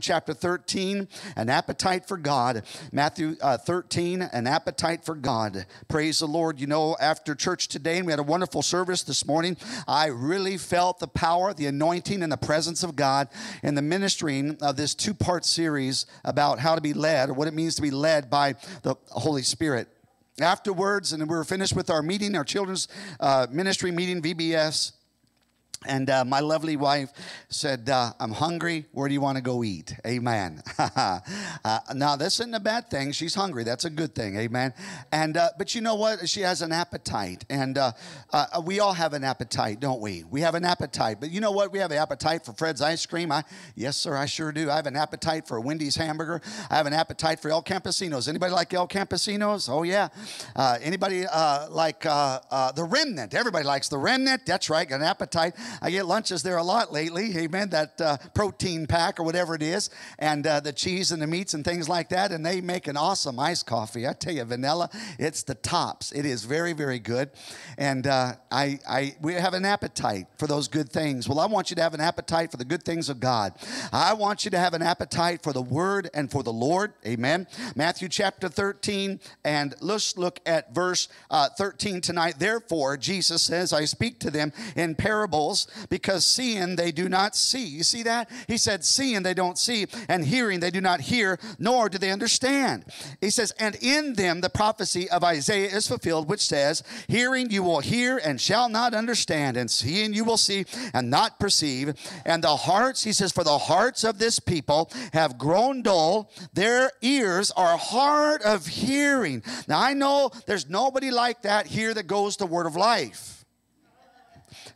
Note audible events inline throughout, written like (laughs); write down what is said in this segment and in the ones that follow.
chapter 13, an appetite for God. Matthew uh, 13, an appetite for God. Praise the Lord. You know, after church today, and we had a wonderful service this morning, I really felt the power, the anointing, and the presence of God in the ministering of this two part series about how to be led or what it means to be led by the Holy Spirit. Afterwards, and we were finished with our meeting, our children's uh, ministry meeting, VBS. And uh, my lovely wife said, uh, I'm hungry. Where do you want to go eat? Amen. (laughs) uh, now, this isn't a bad thing. She's hungry. That's a good thing. Amen. And, uh, but you know what? She has an appetite. And uh, uh, we all have an appetite, don't we? We have an appetite. But you know what? We have an appetite for Fred's ice cream. I, yes, sir, I sure do. I have an appetite for Wendy's hamburger. I have an appetite for El Campesinos. Anybody like El Campesinos? Oh, yeah. anybody like the remnant? Everybody likes the remnant. That's right. An appetite. I get lunches there a lot lately. Amen. That uh, protein pack or whatever it is, and uh, the cheese and the meats and things like that. And they make an awesome iced coffee. I tell you, vanilla, it's the tops. It is very, very good. And uh, I, I, we have an appetite for those good things. Well, I want you to have an appetite for the good things of God. I want you to have an appetite for the Word and for the Lord. Amen. Matthew chapter 13, and let's look at verse uh, 13 tonight. Therefore, Jesus says, I speak to them in parables because seeing they do not see. You see that? He said, seeing they don't see, and hearing they do not hear, nor do they understand. He says, and in them the prophecy of Isaiah is fulfilled, which says, Hearing you will hear and shall not understand, and seeing you will see and not perceive. And the hearts, he says, for the hearts of this people have grown dull, their ears are hard of hearing. Now I know there's nobody like that here that goes the word of life.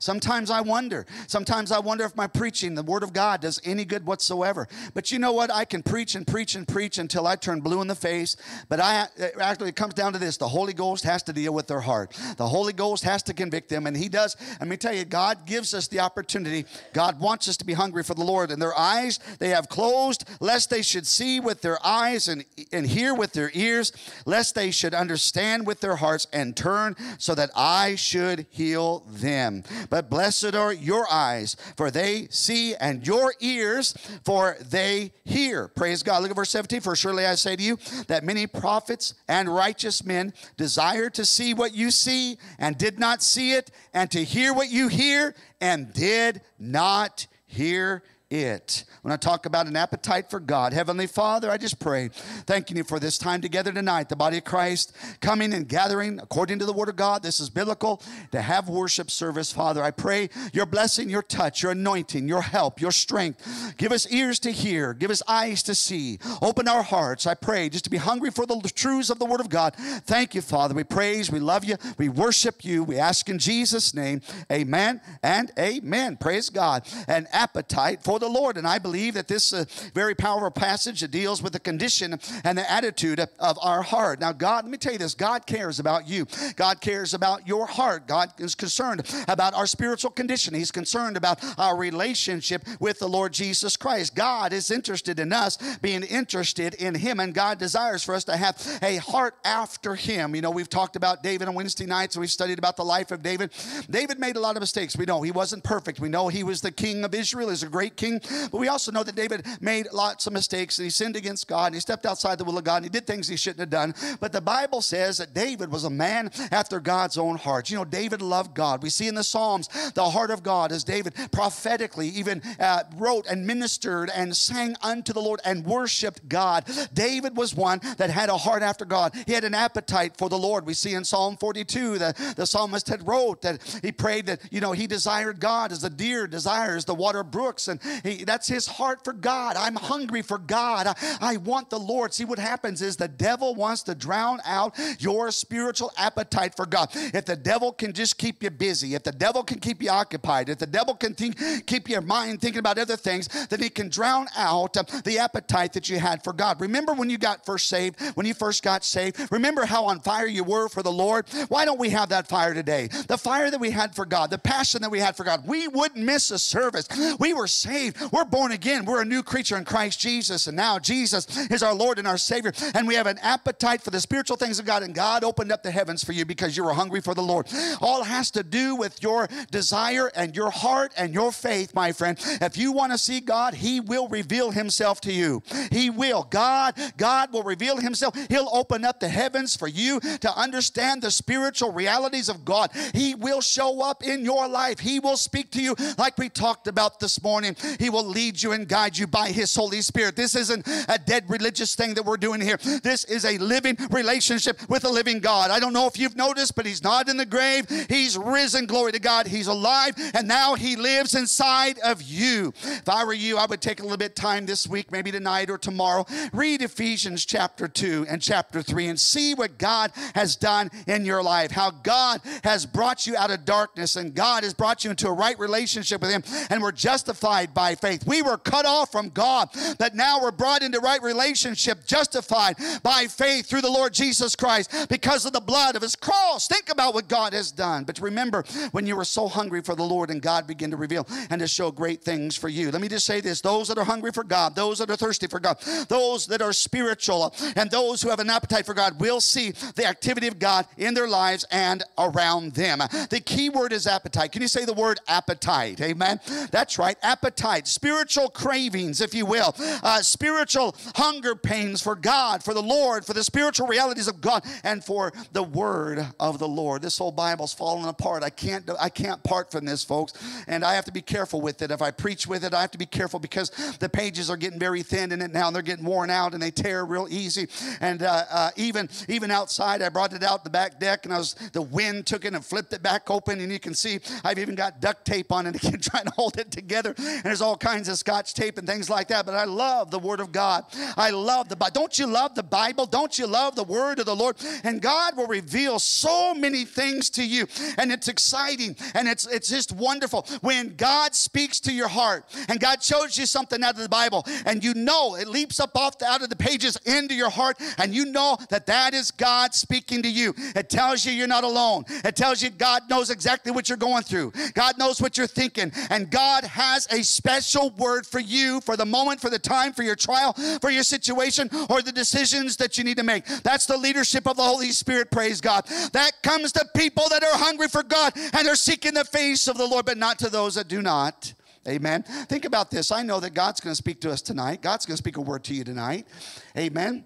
Sometimes I wonder. Sometimes I wonder if my preaching, the Word of God, does any good whatsoever. But you know what? I can preach and preach and preach until I turn blue in the face. But I eh, actually, it comes down to this the Holy Ghost has to deal with their heart. The Holy Ghost has to convict them, and He does. Let me tell you, God gives us the opportunity. God wants us to be hungry for the Lord. And their eyes, they have closed, lest they should see with their eyes and, and hear with their ears, lest they should understand with their hearts and turn so that I should heal them. But blessed are your eyes, for they see, and your ears, for they hear. Praise God. Look at verse 17. For surely I say to you that many prophets and righteous men desire to see what you see and did not see it, and to hear what you hear and did not hear it. When I talk about an appetite for God, Heavenly Father, I just pray, thanking you for this time together tonight, the body of Christ coming and gathering according to the Word of God. This is biblical to have worship service, Father. I pray your blessing, your touch, your anointing, your help, your strength. Give us ears to hear, give us eyes to see. Open our hearts, I pray, just to be hungry for the truths of the Word of God. Thank you, Father. We praise, we love you, we worship you. We ask in Jesus' name, amen and amen. Praise God. An appetite for the Lord. And I believe that this uh, very powerful passage deals with the condition and the attitude of our heart. Now, God, let me tell you this God cares about you, God cares about your heart. God is concerned about our spiritual condition, He's concerned about our relationship with the Lord Jesus Christ. God is interested in us being interested in Him, and God desires for us to have a heart after Him. You know, we've talked about David on Wednesday nights, we've studied about the life of David. David made a lot of mistakes. We know he wasn't perfect. We know he was the king of Israel, he's a great king but we also know that David made lots of mistakes and he sinned against God and he stepped outside the will of God and he did things he shouldn't have done. But the Bible says that David was a man after God's own heart. You know, David loved God. We see in the Psalms the heart of God as David prophetically even uh, wrote and ministered and sang unto the Lord and worshiped God. David was one that had a heart after God. He had an appetite for the Lord. We see in Psalm 42 that the psalmist had wrote that he prayed that, you know, he desired God as the deer desires the water brooks. And he that's his heart for God. I'm hungry for God. I, I want the Lord. See, what happens is the devil wants to drown out your spiritual appetite for God. If the devil can just keep you busy, if the devil can keep you occupied, if the devil can think, keep your mind thinking about other things, then he can drown out uh, the appetite that you had for God. Remember when you got first saved, when you first got saved? Remember how on fire you were for the Lord? Why don't we have that fire today? The fire that we had for God, the passion that we had for God. We wouldn't miss a service. We were saved saved. We're born again. We're a new creature in Christ Jesus. And now Jesus is our Lord and our Savior. And we have an appetite for the spiritual things of God. And God opened up the heavens for you because you were hungry for the Lord. All has to do with your desire and your heart and your faith, my friend. If you want to see God, He will reveal Himself to you. He will. God, God will reveal Himself. He'll open up the heavens for you to understand the spiritual realities of God. He will show up in your life. He will speak to you like we talked about this morning. He will lead you and guide you by His Holy Spirit. This isn't a dead religious thing that we're doing here. This is a living relationship with a living God. I don't know if you've noticed, but He's not in the grave. He's risen. Glory to God. He's alive, and now He lives inside of you. If I were you, I would take a little bit time this week, maybe tonight or tomorrow. Read Ephesians chapter 2 and chapter 3 and see what God has done in your life. How God has brought you out of darkness and God has brought you into a right relationship with Him, and we're justified by faith. We were cut off from God, but now we're brought into right relationship, justified by faith through the Lord Jesus Christ because of the blood of His cross. Think about what God has done. But remember when you were so hungry for the Lord and God began to reveal and to show great things for you. Let me just say this those that are hungry for God, those that are thirsty for God, those that are spiritual, and those who have an appetite for God will see the activity of God in their lives and around them. The key word is appetite. Can you say the word appetite? Amen. That's right, appetite, spiritual cravings, if you will, uh, spiritual hunger pains for God, for the Lord, for the spiritual realities of God, and for the word of the Lord. This whole Bible's falling apart. I can't, I can't part from this, folks, and I have to be careful with it. If I preach with it, I have to be careful because the pages are getting very thin in it now, and they're getting worn out, and they tear real easy. And uh, uh, even even outside, I brought it out the back deck, and I was the wind took it and flipped it back open, and you can see I've even got duct tape on it (laughs) again, trying to hold it together. And there's all kinds of scotch tape and things like that. But I love the Word of God. I love the Bible. Don't you love the Bible? Don't you love the Word of the Lord? And God will reveal so many things to you, and it's exciting and it's it's just wonderful when God speaks to your heart and God shows you something out of the Bible, and you know it leaps up off the, out of the pages into your heart, and you know that that is God speaking to you. It tells you you're not alone. It tells you God knows exactly what you're going through. God knows what you're thinking, and God has a special word for you for the moment, for the time, for your trial, for your situation, or the decisions that you need to make. That's the leadership of the Holy Spirit, praise God. That comes to people that are hungry for God and are seeking the face of the Lord, but not to those that do not. Amen. Think about this. I know that God's going to speak to us tonight. God's going to speak a word to you tonight. Amen.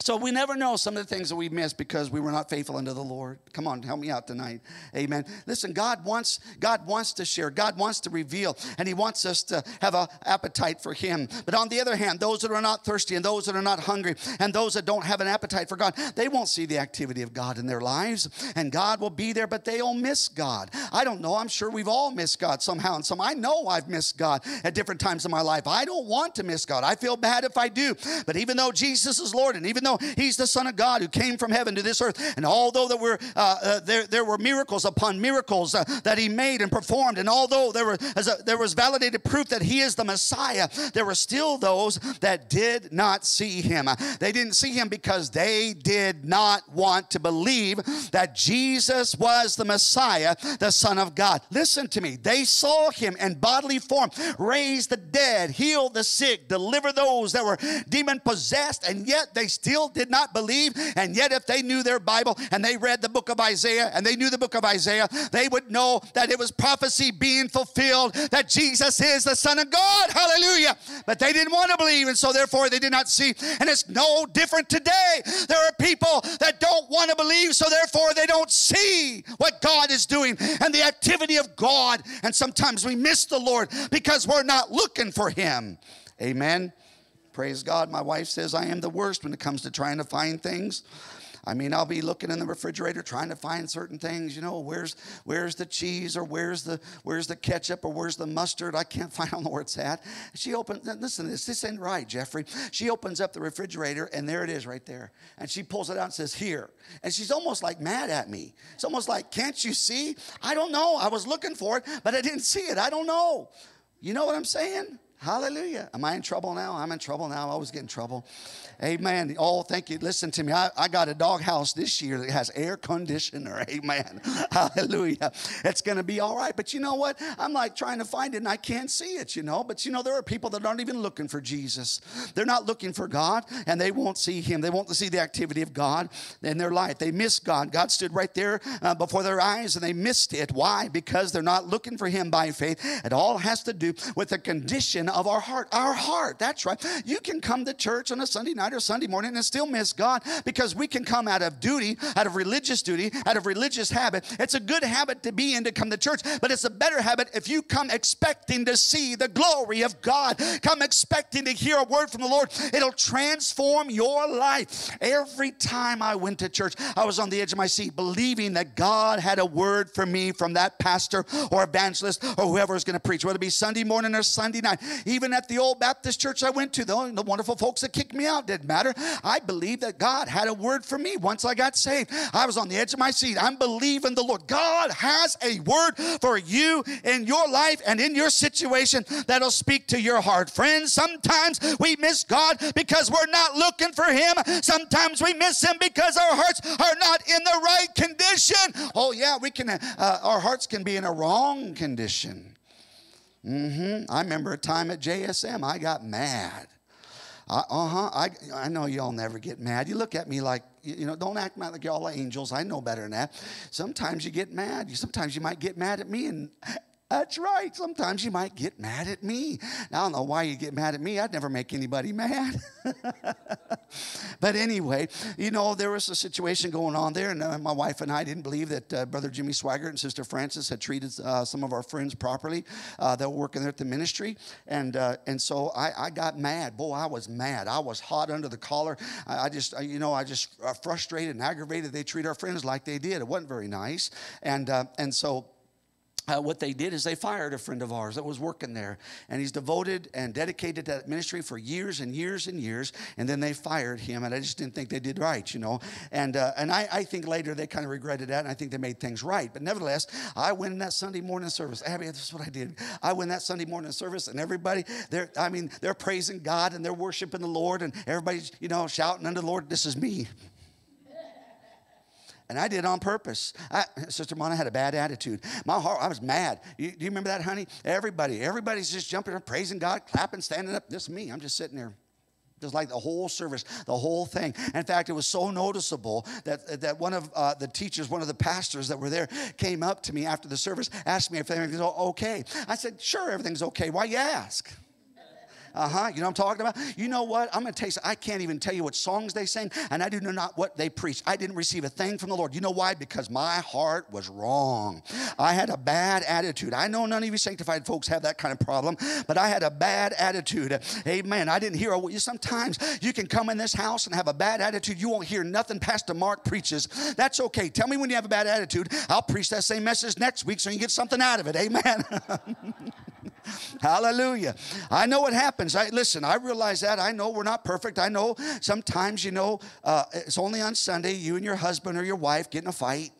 So we never know some of the things that we miss because we were not faithful unto the Lord. Come on, help me out tonight. Amen. Listen, God wants God wants to share. God wants to reveal and he wants us to have an appetite for him. But on the other hand, those that are not thirsty and those that are not hungry and those that don't have an appetite for God, they won't see the activity of God in their lives and God will be there but they'll miss God. I don't know. I'm sure we've all missed God somehow and some I know I've missed God at different times in my life. I don't want to miss God. I feel bad if I do. But even though Jesus is Lord and even though he's the son of God who came from heaven to this earth. And although there were uh, uh, there, there were miracles upon miracles uh, that he made and performed and although there, were, a, there was validated proof that he is the Messiah there were still those that did not see him. They didn't see him because they did not want to believe that Jesus was the Messiah the son of God. Listen to me. They saw him in bodily form raise the dead heal the sick deliver those that were demon possessed and yet they still did not believe. And yet, if they knew their Bible and they read the book of Isaiah and they knew the book of Isaiah, they would know that it was prophecy being fulfilled that Jesus is the Son of God. Hallelujah. But they didn't want to believe, and so therefore they did not see. And it's no different today. There are people that don't want to believe, so therefore they don't see what God is doing and the activity of God. And sometimes we miss the Lord because we're not looking for Him. Amen. Praise God. My wife says I am the worst when it comes to trying to find things. I mean, I'll be looking in the refrigerator trying to find certain things. You know, where's where's the cheese or where's the where's the ketchup or where's the mustard? I can't (laughs) find. Know where it's at. She opens. Listen to this. This ain't right, Jeffrey. She opens up the refrigerator and there it is right there. And she pulls it out and says, "Here." And she's almost like mad at me. It's almost like, "Can't you see? I don't know. I was looking for it, but I didn't see it. I don't know." You know what I'm saying? Hallelujah. Am I in trouble now? I'm in trouble now. I always get in trouble. Amen. Oh, thank you. Listen to me. I, I got a doghouse this year that has air conditioner. (laughs) Amen. Hallelujah. It's going to be all right. But you know what? I'm like trying to find it and I can't see it, you know. But you know, there are people that aren't even looking for Jesus. They're not looking for God and they won't see Him. They won't see the activity of God in their life. They miss God. God stood right there uh, before their eyes and they missed it. Why? Because they're not looking for Him by faith. It all has to do with the condition of our heart. Our heart. That's right. You can come to church on a Sunday night or Sunday morning and still miss God because we can come out of duty, out of religious duty, out of religious habit. It's a good habit to be in to come to church, but it's a better habit if you come expecting to see the glory of God. Come expecting to hear a word from the Lord. It'll transform your life. Every time I went to church, I was on the edge of my seat believing that God had a word for me from that pastor or evangelist or whoever is going to preach, whether it be Sunday morning or Sunday night. Even at the old Baptist church I went to, the, the wonderful folks that kicked me out didn't matter. I believe that God had a word for me once I got saved. I was on the edge of my seat. I'm believing the Lord. God has a word for you in your life and in your situation that'll speak to your heart. Friends, sometimes we miss God because we're not looking for Him. Sometimes we miss Him because our hearts are not in the right condition. Oh, yeah, we can, uh, our hearts can be in a wrong condition. Mm-hmm. I remember a time at JSM, I got mad. Uh huh. I, I know y'all never get mad. You look at me like, you know, don't act like y'all are angels. I know better than that. Sometimes you get mad. Sometimes you might get mad at me and that's right. Sometimes you might get mad at me. Now, I don't know why you get mad at me. I'd never make anybody (laughs) mad. but anyway, you know, there was a situation going on there, and uh, my wife and I didn't believe that uh, Brother Jimmy Swaggart and Sister Frances had treated uh, some of our friends properly uh, that were working there at the ministry. And, uh, and so I, I, got mad. Boy, I was mad. I was hot under the collar. I, I just, you know, I just frustrated and aggravated. They treat our friends like they did. It wasn't very nice. And, and so, uh, what they did is they fired a friend of ours that was working there. And he's devoted and dedicated to that ministry for years and years and years. And then they fired him. And I just didn't think they did right, you know. And, uh, and I, I think later they kind of regretted that. And I think they made things right. But nevertheless, I went in that Sunday morning service. Abby, what I did. I went in that Sunday morning service. And everybody, they're, I mean, they're praising God and they're worshiping the Lord. And everybody's, you know, shouting unto the Lord, this is me. And I did on purpose. I, (laughs) Sister Mona had a bad attitude. My heart, I was mad. You, do you remember that, honey? Everybody, everybody's just jumping up, praising God, clapping, standing up. This is me. I'm just sitting there. Just like the whole service, the whole thing. In fact, it was so noticeable that, that one of uh, the teachers, one of the pastors that were there, came up to me after the service, asked me if everything's okay. I said, Sure, everything's okay. Why you ask? Uh huh. You know what I'm talking about? You know what? I'm going to tell you, I can't even tell you what songs they sang, and I do not what they preached. I didn't receive a thing from the Lord. You know why? Because my heart was wrong. I had a bad attitude. I know none of you sanctified folks have that kind of problem, but I had a bad attitude. Amen. I didn't hear a, sometimes you can come in this house and have a bad attitude. You won't hear nothing Pastor Mark preaches. That's okay. Tell me when you have a bad attitude. I'll preach that same message next week so you can get something out of it. Amen. (laughs) (laughs) Hallelujah. I know what happens. I listen, I realize that. I know we're not perfect. I know sometimes, you know, uh, it's only on Sunday you and your husband or your wife get in a fight.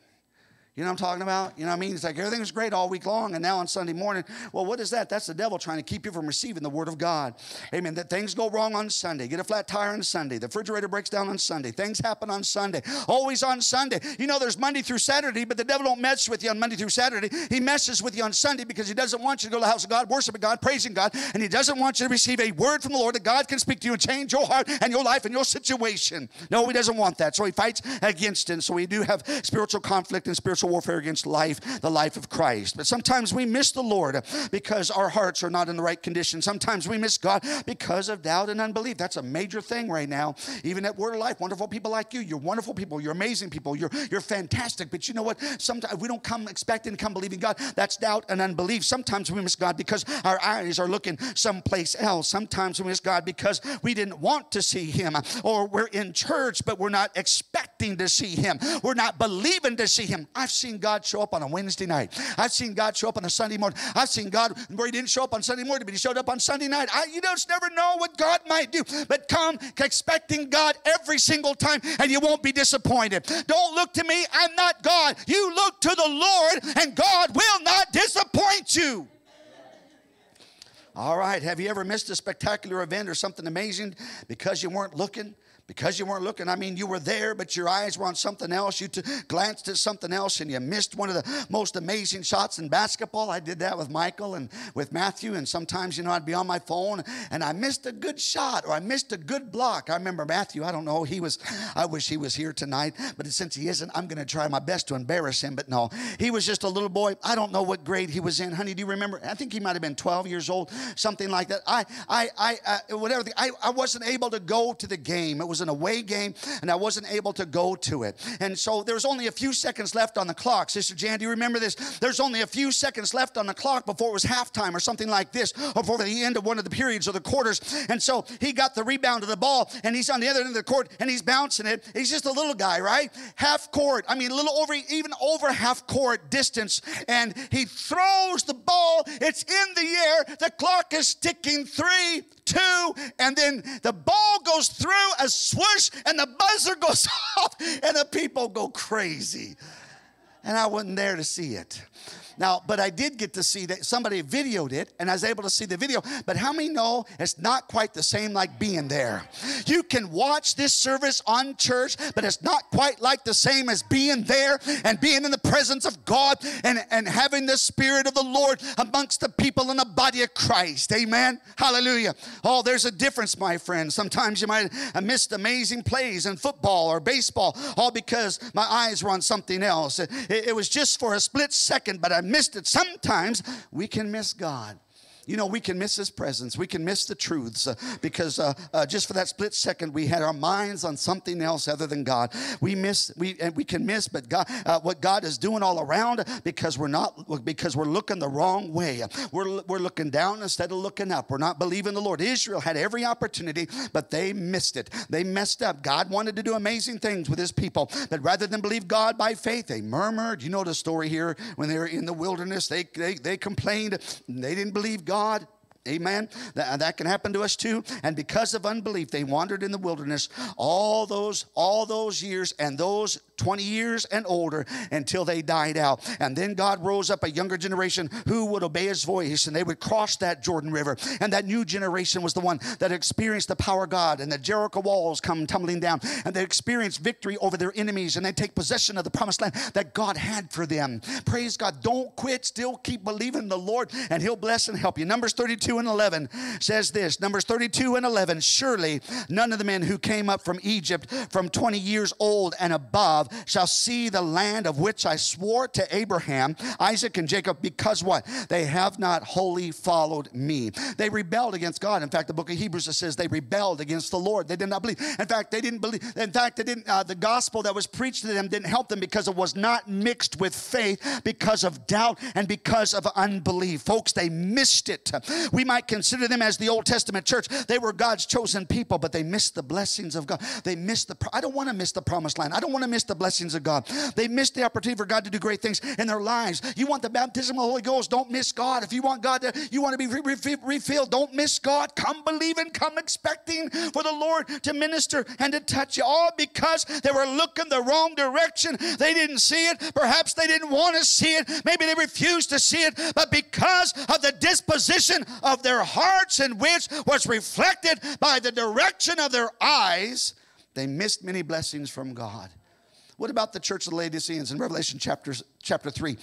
You know what I'm talking about? You know what I mean? It's like everything's great all week long, and now on Sunday morning, well, what is that? That's the devil trying to keep you from receiving the word of God. Amen. That things go wrong on Sunday. Get a flat tire on Sunday. The refrigerator breaks down on Sunday. Things happen on Sunday. Always on Sunday. You know, there's Monday through Saturday, but the devil don't mess with you on Monday through Saturday. He messes with you on Sunday because he doesn't want you to go to the house of God, worshiping God, praising God, and he doesn't want you to receive a word from the Lord that God can speak to you and change your heart and your life and your situation. No, he doesn't want that. So he fights against it. So we do have spiritual conflict and spiritual warfare against life the life of Christ. But sometimes we miss the Lord because our hearts are not in the right condition. Sometimes we miss God because of doubt and unbelief. That's a major thing right now. Even at Word of Life, wonderful people like you, you're wonderful people, you're amazing people, you're, you're fantastic. But you know what? Sometimes we don't come expecting to come believing God. That's doubt and unbelief. Sometimes we miss God because our eyes are looking someplace else. Sometimes we miss God because we didn't want to see Him, or we're in church, but we're not expecting to see Him. We're not believing to see Him. I've seen God show up on a Wednesday night. I've seen God show up on a Sunday morning. I've seen God where He didn't show up on Sunday morning, but He showed up on Sunday night. I, you just never know what God might do. But come expecting God every single time, and you won't be disappointed. Don't look to me. I'm not God. You look to the Lord, and God will not disappoint you. All right. Have you ever missed a spectacular event or something amazing because you weren't looking? Because you weren't looking. I mean, you were there, but your eyes were on something else. You t- glanced at something else and you missed one of the most amazing shots in basketball. I did that with Michael and with Matthew. And sometimes, you know, I'd be on my phone and I missed a good shot or I missed a good block. I remember Matthew, I don't know, he was, I wish he was here tonight, but since he isn't, I'm going to try my best to embarrass him. But no, he was just a little boy. I don't know what grade he was in. Honey, do you remember? I think he might have been 12 years old, something like that. I, I, I, uh, whatever, the, I, I wasn't able to go to the game. It was was an away game and I wasn't able to go to it. And so there's only a few seconds left on the clock. Sister Jan, do you remember this? There's only a few seconds left on the clock before it was halftime or something like this, or before the end of one of the periods or the quarters. And so he got the rebound of the ball and he's on the other end of the court and he's bouncing it. He's just a little guy, right? Half court. I mean, a little over, even over half court distance. And he throws the ball. It's in the air. The clock is ticking three, two, and then the ball goes through a swoosh and the buzzer (laughs) goes off and the people go crazy. And I wasn't there to see it. Now, but I did get to see that somebody videoed it and I was able to see the video. But how many know it's not quite the same like being there? You can watch this service on church, but it's not quite like the same as being there and being in the presence of God and, and having the Spirit of the Lord amongst the people in the body of Christ. Amen. Hallelujah. Oh, there's a difference, my friend. Sometimes you might have missed amazing plays in football or baseball, all because my eyes were on something else. It, it was just for a split second, but I missed it. Sometimes we can miss God you know, we can miss His presence. We can miss the truths uh, because uh, uh, just for that split second, we had our minds on something else other than God. We miss, we and we can miss, but God, uh, what God is doing all around because we're not because we're looking the wrong way. We're we're looking down instead of looking up. We're not believing the Lord. Israel had every opportunity, but they missed it. They messed up. God wanted to do amazing things with His people, but rather than believe God by faith, they murmured. You know the story here when they were in the wilderness. They they, they complained. They didn't believe God. God. Amen. That, uh, that, can happen to us too. And because of unbelief, they wandered in the wilderness all those all those years and those 20 years and older until they died out. And then God rose up a younger generation who would obey his voice and they would cross that Jordan River. And that new generation was the one that experienced the power of God and the Jericho walls come tumbling down and they experienced victory over their enemies and they take possession of the promised land that God had for them. Praise God. Don't quit. Still keep believing the Lord and he'll bless and help you. Numbers 32 and 11 says this Numbers 32 and 11 Surely none of the men who came up from Egypt from 20 years old and above shall see the land of which I swore to Abraham, Isaac, and Jacob, because what? They have not wholly followed me. They rebelled against God. In fact, the book of Hebrews says they rebelled against the Lord. They did not believe. In fact, they didn't believe. In fact, they didn't. Uh, the gospel that was preached to them didn't help them because it was not mixed with faith, because of doubt and because of unbelief. Folks, they missed it. We might consider them as the Old Testament church. They were God's chosen people, but they missed the blessings of God. They missed the. I don't want to miss the promised land. I don't want to miss the blessings of God. They missed the opportunity for God to do great things in their lives. You want the baptism of the Holy Ghost, don't miss God. If you want God to, you want to be re- refilled, don't miss God. Come believing, come expecting for the Lord to minister and to touch you. All because they were looking the wrong direction. They didn't see it. Perhaps they didn't want to see it. Maybe they refused to see it. But because of the disposition of their hearts, in which was reflected by the direction of their eyes, they missed many blessings from God. What about the church of the Laodiceans in Revelation chapter, chapter 3?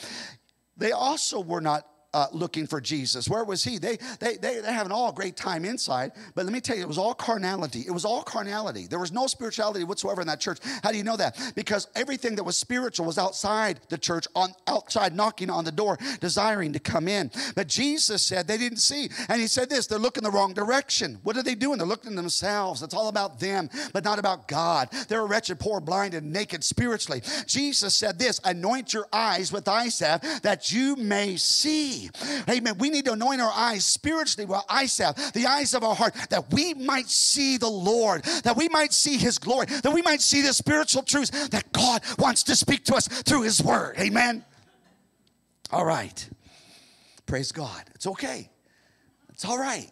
They also were not uh, looking for Jesus. Where was he? They, they, they, they have an all great time inside, but let me tell you, it was all carnality. It was all carnality. There was no spirituality whatsoever in that church. How do you know that? Because everything that was spiritual was outside the church, on outside knocking on the door, desiring to come in. But Jesus said they didn't see. And he said this, they're looking the wrong direction. What are they doing? They're looking themselves. It's all about them, but not about God. They're wretched, poor, blind, and naked spiritually. Jesus said this, anoint your eyes with eye salve that you may see. Amen. We need to anoint our eyes spiritually with eyes salve, the eyes of our heart, that we might see the Lord, that we might see His glory, that we might see the spiritual truths that God wants to speak to us through His Word. Amen. All right. Praise God. It's okay. It's all right.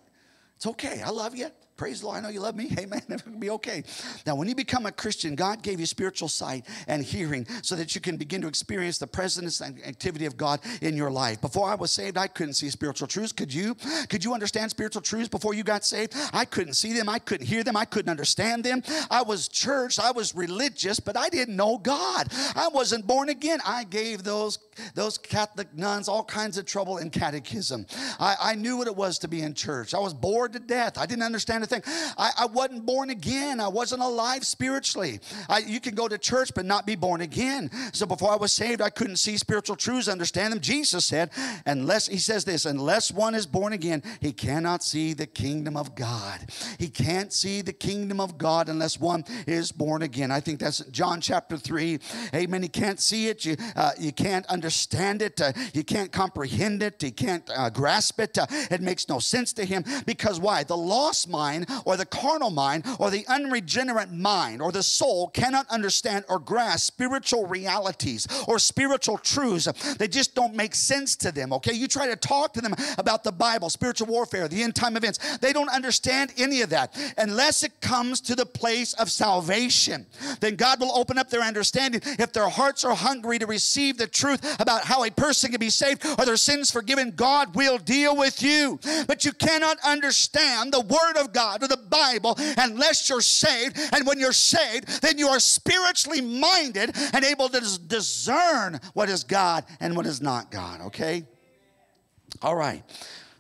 It's okay. I love you. Praise the Lord. I know you love me. (laughs) Amen. It'll be okay. Now, when you become a Christian, God gave you spiritual sight and hearing so that you can begin to experience the presence and activity of God in your life. Before I was saved, I couldn't see spiritual truths. Could you? Could you understand spiritual truths before you got saved? I couldn't see them. I couldn't hear them. I couldn't understand them. I was church. I was religious, but I didn't know God. I wasn't born again. I gave those, those Catholic nuns all kinds of trouble in catechism. I, I knew what it was to be in church. I was bored to death. I didn't understand a I, I wasn't born again. I wasn't alive spiritually. I, you can go to church but not be born again. So before I was saved, I couldn't see spiritual truths, understand them. Jesus said, unless, he says this, unless one is born again, he cannot see the kingdom of God. He can't see the kingdom of God unless one is born again. I think that's John chapter 3. Amen. He can't see it. You, uh, you can't understand it. Uh, you can't comprehend it. You can't uh, grasp it. Uh, it makes no sense to him because why? The lost mind or the carnal mind or the unregenerate mind or the soul cannot understand or grasp spiritual realities or spiritual truths. They just don't make sense to them, okay? You try to talk to them about the Bible, spiritual warfare, the end time events. They don't understand any of that unless it comes to the place of salvation. Then God will open up their understanding if their hearts are hungry to receive the truth about how a person can be saved or their sins forgiven. God will deal with you. But you cannot understand the Word of God or the Bible unless you're saved. And when you're saved, then you are spiritually minded and able to discern what is God and what is not God, okay? All right.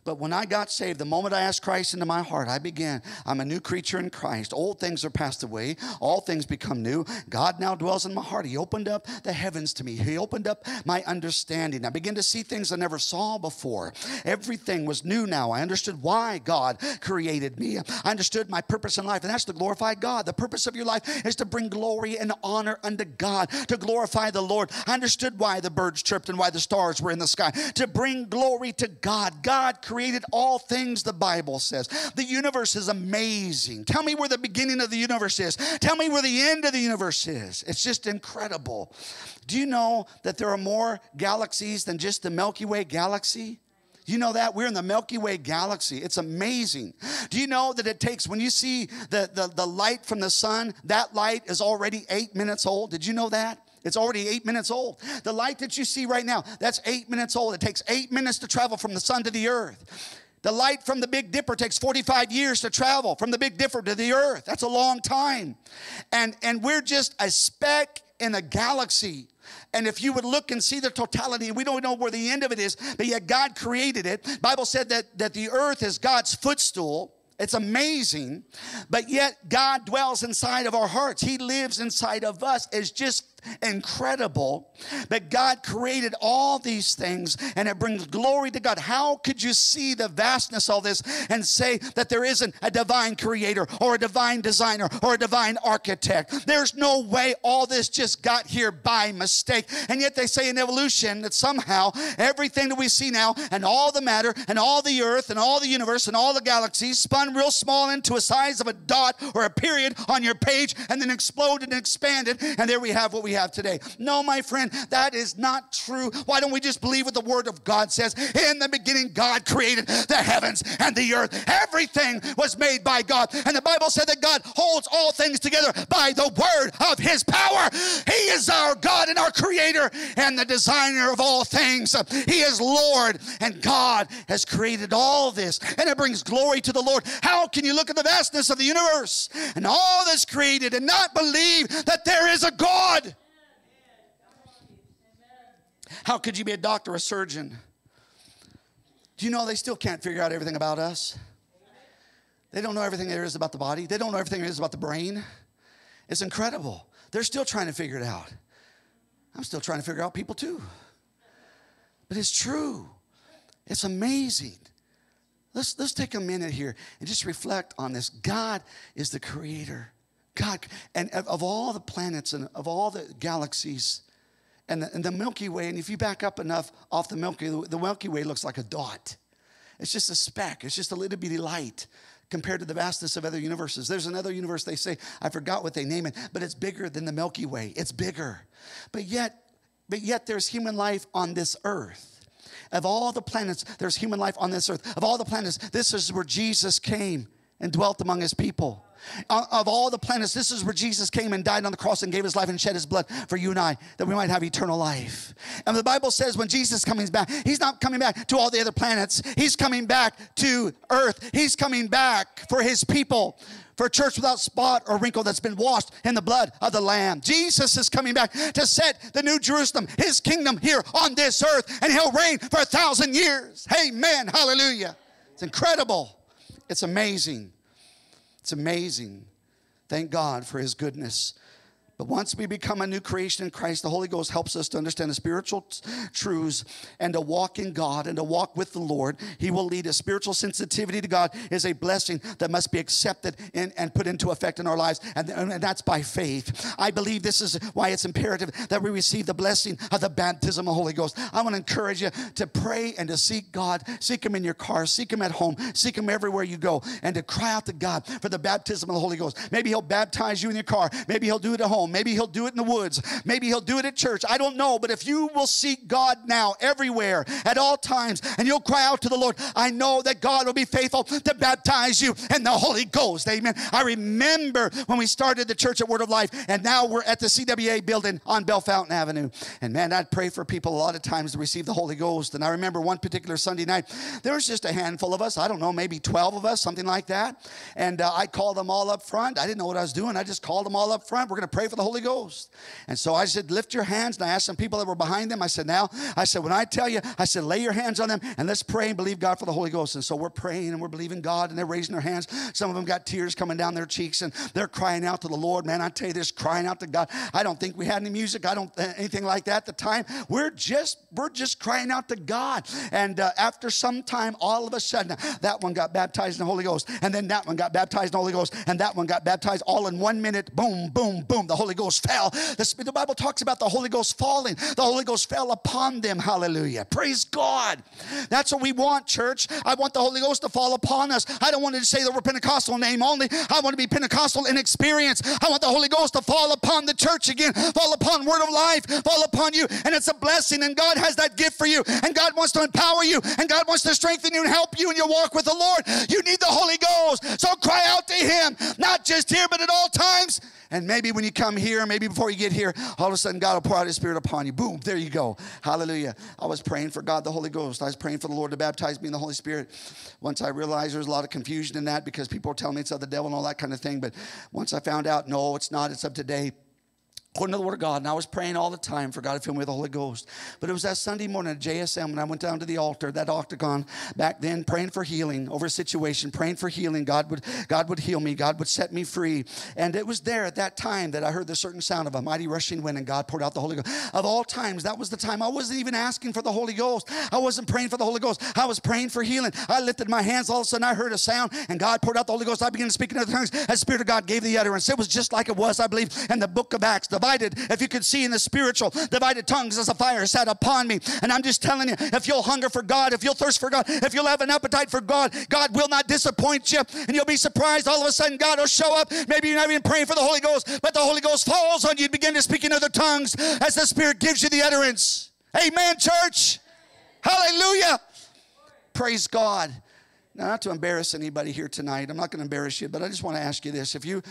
But when I got saved, the moment I asked Christ into my heart, I began. I'm a new creature in Christ. Old things are passed away, all things become new. God now dwells in my heart. He opened up the heavens to me, He opened up my understanding. I began to see things I never saw before. Everything was new now. I understood why God created me. I understood my purpose in life, and that's to glorify God. The purpose of your life is to bring glory and honor unto God, to glorify the Lord. I understood why the birds chirped and why the stars were in the sky, to bring glory to God. God created created all things, the Bible says. The universe is amazing. Tell me where the beginning of the universe is. Tell me where the end of the universe is. It's just incredible. Do you know that there are more galaxies than just the Milky Way galaxy? You know that? We're in the Milky Way galaxy. It's amazing. Do you know that it takes, when you see the, the, the light from the sun, that light is already eight minutes old? Did you know that? It's already eight minutes old. The light that you see right now, that's eight minutes old. It takes eight minutes to travel from the sun to the earth. The light from the Big Dipper takes 45 years to travel from the Big Dipper to the earth. That's a long time. And, and we're just a speck in a galaxy. And if you would look and see the totality, we don't know where the end of it is, but yet God created it. Bible said that, that the earth is God's footstool. It's amazing, but yet God dwells inside of our hearts. He lives inside of us. It's just incredible that God created all these things and it brings glory to God. How could you see the vastness of this and say that there isn't a divine creator or a divine designer or a divine architect? There's no way all this just got here by mistake. And yet they say in evolution that somehow everything that we see now and all the matter and all the earth and all the universe and all the galaxies spun real small into a size of a dot or a period on your page and then exploded and expanded. And there we have what we have today. No, my friend, that is not true. Why don't we just believe what the Word of God says? In the beginning, God created the heavens and the earth. Everything was made by God. And the Bible said that God holds all things together by the word of His power. He is our God and our Creator and the designer of all things. He is Lord, and God has created all this, and it brings glory to the Lord. How can you look at the vastness of the universe and all that's created and not believe that there is a God? How could you be a doctor, a surgeon? Do you know they still can't figure out everything about us? They don't know everything there is about the body. They don't know everything there is about the brain. It's incredible. They're still trying to figure it out. I'm still trying to figure out people too. But it's true. It's amazing. Let's, let's take a minute here and just reflect on this. God is the creator. God, and of all the planets and of all the galaxies, and the, and the Milky Way, and if you back up enough off the Milky Way, the Milky Way looks like a dot. It's just a speck, it's just a little bitty light compared to the vastness of other universes. There's another universe they say, I forgot what they name it, but it's bigger than the Milky Way. It's bigger. But yet, but yet there's human life on this earth. Of all the planets, there's human life on this earth. Of all the planets, this is where Jesus came and dwelt among his people. Of all the planets, this is where Jesus came and died on the cross and gave his life and shed his blood for you and I, that we might have eternal life. And the Bible says when Jesus comes back, he's not coming back to all the other planets, he's coming back to earth. He's coming back for his people for a church without spot or wrinkle that's been washed in the blood of the Lamb. Jesus is coming back to set the new Jerusalem, his kingdom here on this earth, and he'll reign for a thousand years. Amen. Hallelujah. It's incredible. It's amazing. It's amazing. Thank God for his goodness. But once we become a new creation in Christ, the Holy Ghost helps us to understand the spiritual t- truths and to walk in God and to walk with the Lord. He will lead us. Spiritual sensitivity to God is a blessing that must be accepted in, and put into effect in our lives, and, and that's by faith. I believe this is why it's imperative that we receive the blessing of the baptism of the Holy Ghost. I want to encourage you to pray and to seek God. Seek Him in your car, seek Him at home, seek Him everywhere you go, and to cry out to God for the baptism of the Holy Ghost. Maybe He'll baptize you in your car, maybe He'll do it at home. Maybe he'll do it in the woods. Maybe he'll do it at church. I don't know. But if you will seek God now, everywhere, at all times, and you'll cry out to the Lord, I know that God will be faithful to baptize you in the Holy Ghost. Amen. I remember when we started the church at Word of Life, and now we're at the CWA building on Bellefontaine Avenue. And man, I'd pray for people a lot of times to receive the Holy Ghost. And I remember one particular Sunday night, there was just a handful of us. I don't know, maybe 12 of us, something like that. And uh, I called them all up front. I didn't know what I was doing. I just called them all up front. We're going to pray for the Holy Ghost. And so I said, lift your hands. And I asked some people that were behind them, I said, now, I said, when I tell you, I said, lay your hands on them and let's pray and believe God for the Holy Ghost. And so we're praying and we're believing God and they're raising their hands. Some of them got tears coming down their cheeks and they're crying out to the Lord. Man, I tell you this, crying out to God. I don't think we had any music. I don't uh, anything like that at the time. We're just, we're just crying out to God. And uh, after some time, all of a sudden, that one got baptized in the Holy Ghost. And then that one got baptized in the Holy Ghost. And that one got baptized all in one minute. Boom, boom, boom. The Holy Ghost fell. The, Bible talks about the Holy Ghost falling. The Holy Ghost fell upon them. Hallelujah. Praise God. That's what we want, church. I want the Holy Ghost to fall upon us. I don't want to say that we're Pentecostal name only. I want to be Pentecostal in experience. I want the Holy Ghost to fall upon the church again, fall upon Word of Life, fall upon you. And it's a blessing. And God has that gift for you. And God wants to empower you. And God wants to strengthen you and help you in your walk with the Lord. You need the Holy Ghost. So cry out to Him, not just here, but at all times. And maybe when you come here, maybe before you get here, all of a sudden God will pour out His Spirit upon you. Boom, there you go. Hallelujah. I was praying for God, the Holy Ghost. I was praying for the Lord to baptize me in the Holy Spirit. Once I realized there's a lot of confusion in that because people are telling me it's of the devil and all that kind of thing. But once I found out, no, it's not, it's of today according to the Word of God. And I was praying all the time for God to fill me with the Holy Ghost. But it was that Sunday morning at JSM when I went down to the altar, that octagon, back then, praying for healing over a situation, praying for healing. God would, God would heal me, God would set me free. And it was there at that time that I heard the certain sound of a mighty rushing wind, and God poured out the Holy Ghost. Of all times, that was the time I wasn't even asking for the Holy Ghost. I wasn't praying for the Holy Ghost. I was praying for healing. I lifted my hands, all of a sudden I heard a sound, and God poured out the Holy Ghost. I began to speak in other tongues. As Spirit of God gave the utterance. It was just like it was, I believe, in the book of Acts, divided. If you could see in the spiritual, divided tongues as a fire sat upon me. And I'm just telling you, if you'll hunger for God, if you'll thirst for God, if you'll have an appetite for God, God will not disappoint you. And you'll be surprised all of a sudden God will show up. Maybe you're not even praying for the Holy Ghost, but the Holy Ghost falls on you begin to speak in other tongues as the Spirit gives you the utterance. Amen, church. Hallelujah. Praise God. Now, not to embarrass anybody here tonight, I'm not going to embarrass you, but I just want to ask you this: if you,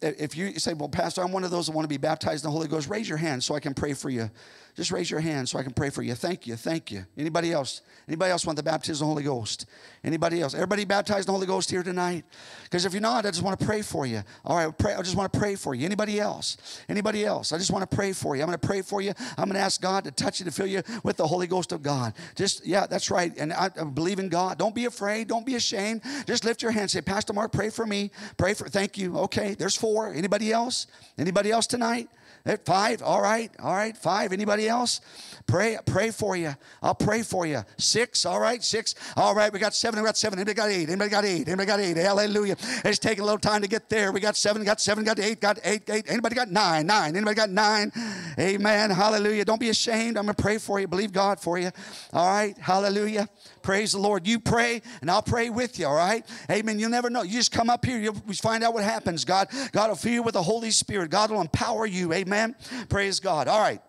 if you say, "Well, Pastor, I'm one of those that want to be baptized in the Holy Ghost," raise your hand so I can pray for you. Just raise your hand so I can pray for you. Thank you, thank you. Anybody else? Anybody else want the baptism of the Holy Ghost? Anybody else? Everybody baptized in the Holy Ghost here tonight? Because if you're not, I just want to pray for you. All right, pray, I just want to pray for you. Anybody else? Anybody else? I just want to pray for you. I'm going to pray for you. I'm going to ask God to touch you, to fill you with the Holy Ghost of God. Just, yeah, that's right. And I, I believe in God. Don't be afraid. Don't be ashamed. Just lift your hand. Say, Pastor Mark, pray for me. Pray for, thank you. Okay, there's four. Anybody else? Anybody else tonight? Eh, five. All right. All right. Five. Anybody else? Pray, pray for you. I'll pray for you. Six, all right, six. All right, we got seven, we got seven. Anybody got eight? Anybody got eight? Anybody got eight? Hallelujah. It's taking a little time to get there. We got seven, got seven, got eight, got eight, eight. Anybody got nine? Nine. Anybody got nine? Amen. Hallelujah. Don't be ashamed. I'm gonna pray for you. Believe God for you. All right. Hallelujah. Praise the Lord. You pray, and I'll pray with you, all right? Amen. You'll never know. You just come up here, you'll find out what happens. God, God will fill you with the Holy Spirit. God will empower you. Amen. Praise God. All right.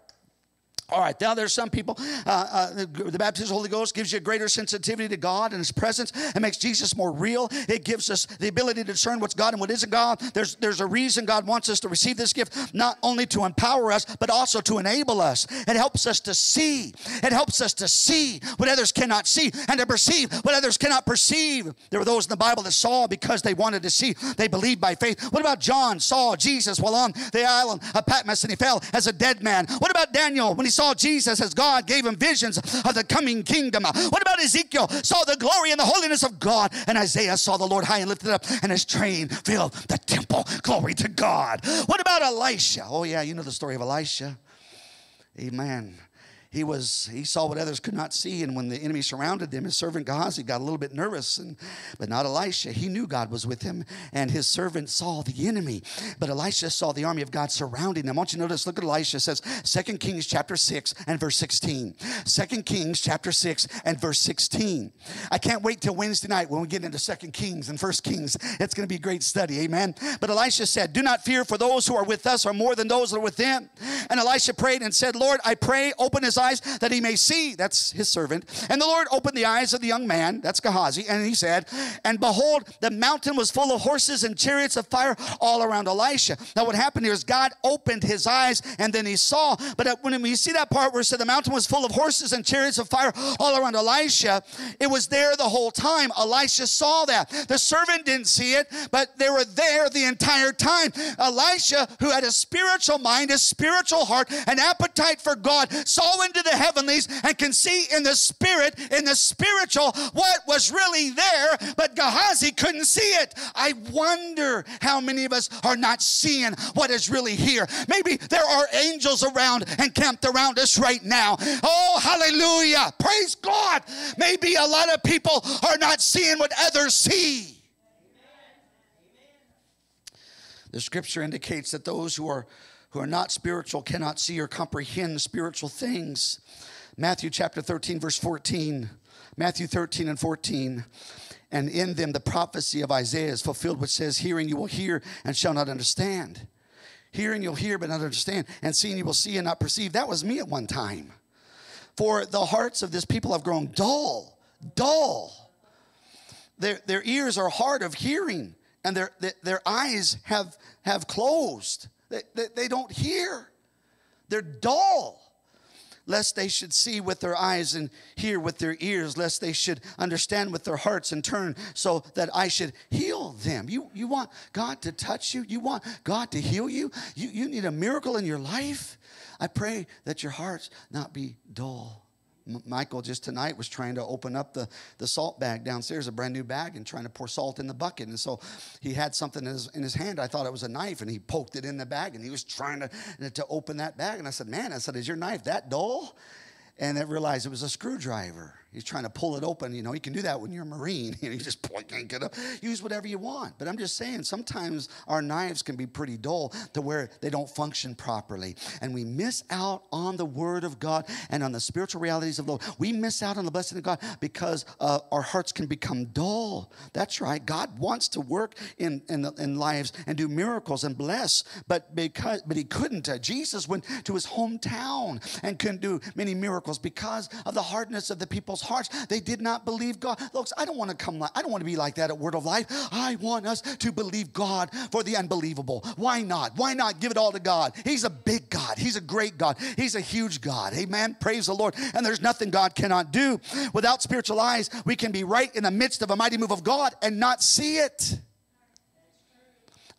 All right, now there's some people, uh, uh, the, baptism of the Holy Ghost gives you a greater sensitivity to God and His presence. It makes Jesus more real. It gives us the ability to discern what's God and what isn't God. There's, there's a reason God wants us to receive this gift, not only to empower us, but also to enable us. It helps us to see. It helps us to see what others cannot see and to perceive what others cannot perceive. There were those in the Bible that saw because they wanted to see. They believed by faith. What about John saw Jesus while on the island of Patmos and he fell as a dead man? What about Daniel when he saw Jesus as God gave him visions of the coming kingdom. What about Ezekiel? Saw the glory and the holiness of God. And Isaiah saw the Lord high and lifted up, and his train filled the temple. Glory to God. What about Elisha? Oh, yeah, you know the story of Elisha. Amen he was he saw what others could not see and when the enemy surrounded them his servant gehazi got a little bit nervous and but not elisha. He knew god was with him and his servant saw the enemy. But elisha saw the army of god surrounding them. I want you to notice look at elisha. It says 2 kings chapter 6 and verse 16 2 kings chapter 6 and verse 16 i can't wait till wednesday night when we get into 2 kings and 1 kings. It's going to be a great study amen? But elisha said do not fear for those who are with us are more than those that are with them and elisha prayed and said lord i pray open his eyes that he may see. That's his servant. And the Lord opened the eyes of the young man, that's Gehazi, and he said, And behold, the mountain was full of horses and chariots of fire all around Elisha. Now, what happened here is God opened his eyes and then he saw. But when you see that part where it said the mountain was full of horses and chariots of fire all around Elisha, it was there the whole time. Elisha saw that. The servant didn't see it, but they were there the entire time. Elisha, who had a spiritual mind, a spiritual heart, an appetite for God, saw into the heavenlies and can see in the spirit, in the spiritual, what was really there, but Gehazi couldn't see it. I wonder how many of us are not seeing what is really here. Maybe there are angels around and camped around us right now. Oh, hallelujah. Praise God. Maybe a lot of people are not seeing what others see. The scripture indicates that those who are who are not spiritual cannot see or comprehend spiritual things. Matthew chapter 13, verse 14. Matthew 13 and 14. And in them the prophecy of Isaiah is fulfilled, which says, Hearing you will hear and shall not understand. Hearing you'll hear but not understand. And seeing you will see and not perceive. That was me at one time. For the hearts of this people have grown dull, dull. Their, their ears are hard of hearing, and their, their, their eyes have, have closed. They, they, they don't hear. They're dull. Lest they should see with their eyes and hear with their ears, lest they should understand with their hearts and turn so that I should heal them. You, you want God to touch you? You want God to heal you? You, you need a miracle in your life? I pray that your hearts not be dull. Michael just tonight was trying to open up the, the salt bag downstairs, a brand new bag, and trying to pour salt in the bucket. And so he had something in his, in his hand. I thought it was a knife, and he poked it in the bag, and he was trying to, to open that bag. And I said, Man, I said, Is your knife that dull? And I realized it was a screwdriver. He's trying to pull it open. You know, you can do that when you're a Marine. (laughs) You, know, you just get up. Use whatever you want. But I'm just saying, sometimes our knives can be pretty dull to where they don't function properly. And we miss out on the Word of God and on the spiritual realities of the Lord. We miss out on the blessing of God because uh, our hearts can become dull. That's right. God wants to work in, in, in lives and do miracles and bless, but, because, but He couldn't. Uh, Jesus went to His hometown and couldn't do many miracles because of the hardness of the people's people's hearts. They did not believe God. Folks, I don't want to come like, I don't want to be like that at Word of Life. I want us to believe God for the unbelievable. Why not? Why not give it all to God? He's a big God. He's a great God. He's a huge God. Amen. Praise the Lord. And there's nothing God cannot do. Without spiritual eyes, we can be right in the midst of a mighty move of God and not see it.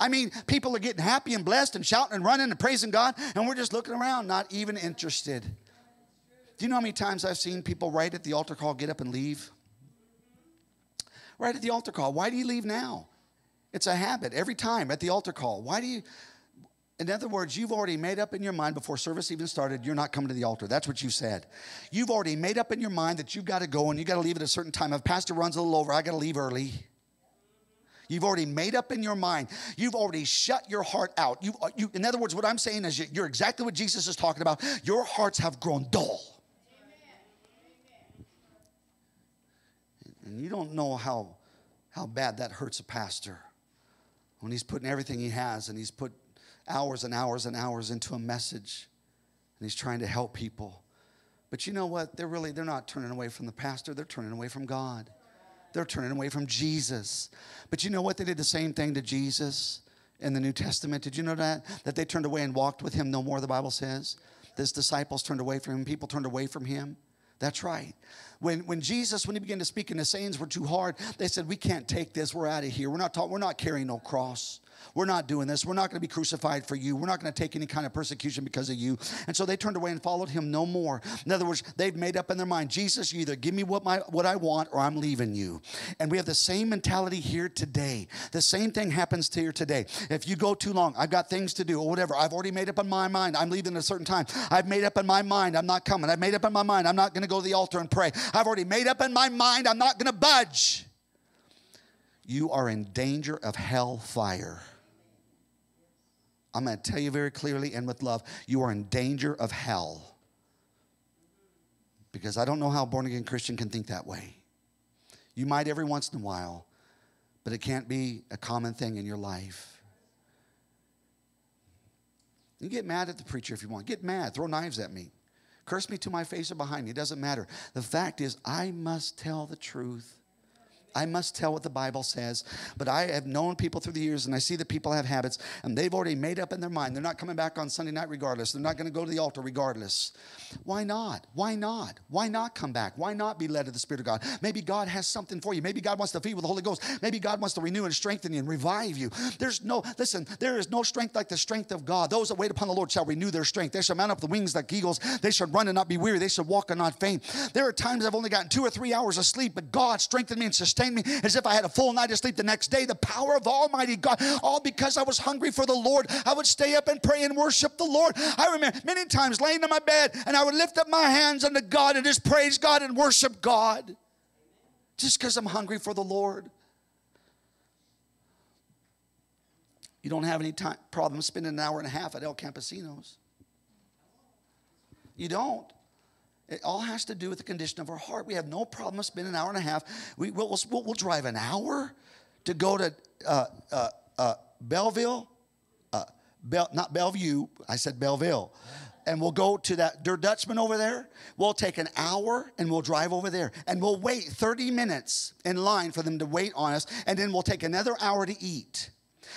I mean, people are getting happy and blessed and shouting and running and praising God, and we're just looking around, not even interested. Do you know how many times I've seen people right at the altar call get up and leave? Right at the altar call. Why do you leave now? It's a habit every time at the altar call. Why do you? In other words, you've already made up in your mind before service even started, you're not coming to the altar. That's what you said. You've already made up in your mind that you've got to go and you've got to leave at a certain time. If pastor runs a little over, I got to leave early. You've already made up in your mind. You've already shut your heart out. You, you, in other words, what I'm saying is you're exactly what Jesus is talking about. Your hearts have grown dull. You don't know how, how bad that hurts a pastor when he's putting everything he has and he's put hours and hours and hours into a message. and he's trying to help people. But you know what? They're really they're not turning away from the pastor, they're turning away from God. They're turning away from Jesus. But you know what? They did the same thing to Jesus in the New Testament. Did you know that? That they turned away and walked with him no more, the Bible says. His disciples turned away from him, people turned away from him. That's right. When, when Jesus, when he began to speak and the sayings were too hard, they said, We can't take this. We're out of here. We're not, talk, we're not carrying no cross. We're not doing this. We're not going to be crucified for you. We're not going to take any kind of persecution because of you. And so they turned away and followed him no more. In other words, they've made up in their mind, Jesus, you either give me what, my, what I want or I'm leaving you. And we have the same mentality here today. The same thing happens to here today. If you go too long, I've got things to do or whatever. I've already made up in my mind. I'm leaving at a certain time. I've made up in my mind. I'm not coming. I've made up in my mind. I'm not going to go to the altar and pray. I've already made up in my mind. I'm not going to budge. You are in danger of hell fire. I'm going to tell you very clearly and with love you are in danger of hell. Because I don't know how a born again Christian can think that way. You might every once in a while, but it can't be a common thing in your life. You get mad at the preacher if you want. Get mad, throw knives at me. Curse me to my face or behind me. It doesn't matter. The fact is, I must tell the truth. I must tell what the Bible says. But I have known people through the years, and I see that people have habits, and they've already made up in their mind. They're not coming back on Sunday night regardless. They're not going to go to the altar regardless. Why not? Why not? Why not come back? Why not be led to the Spirit of God? Maybe God has something for you. Maybe God wants to feed with the Holy Ghost. Maybe God wants to renew and strengthen you and revive you. There's no, listen, there is no strength like the strength of God. Those that wait upon the Lord shall renew their strength. They shall mount up the wings like eagles. They shall run and not be weary. They shall walk and not faint. There are times I've only gotten two or three hours of sleep, but God strengthened me and sustained me as if I had a full night of sleep the next day. The power of Almighty God, all because I was hungry for the Lord. I would stay up and pray and worship the Lord. I remember many times laying in my bed and I would lift up my hands unto God and just praise God and worship God just because I'm hungry for the Lord. You don't have any time, problem spending an hour and a half at El Campesinos. You don't. It all has to do with the condition of our heart. We have no problem spending an hour and a half. We, will we'll, we'll drive an hour to go to uh, uh, uh, Bellville, uh, Bell, not Bellevue, I said Bellville. And we'll go to that Der Dutchman over there. We'll take an hour and we'll drive over there. And we'll wait 30 minutes in line for them to wait on us. And then we'll take another hour to eat.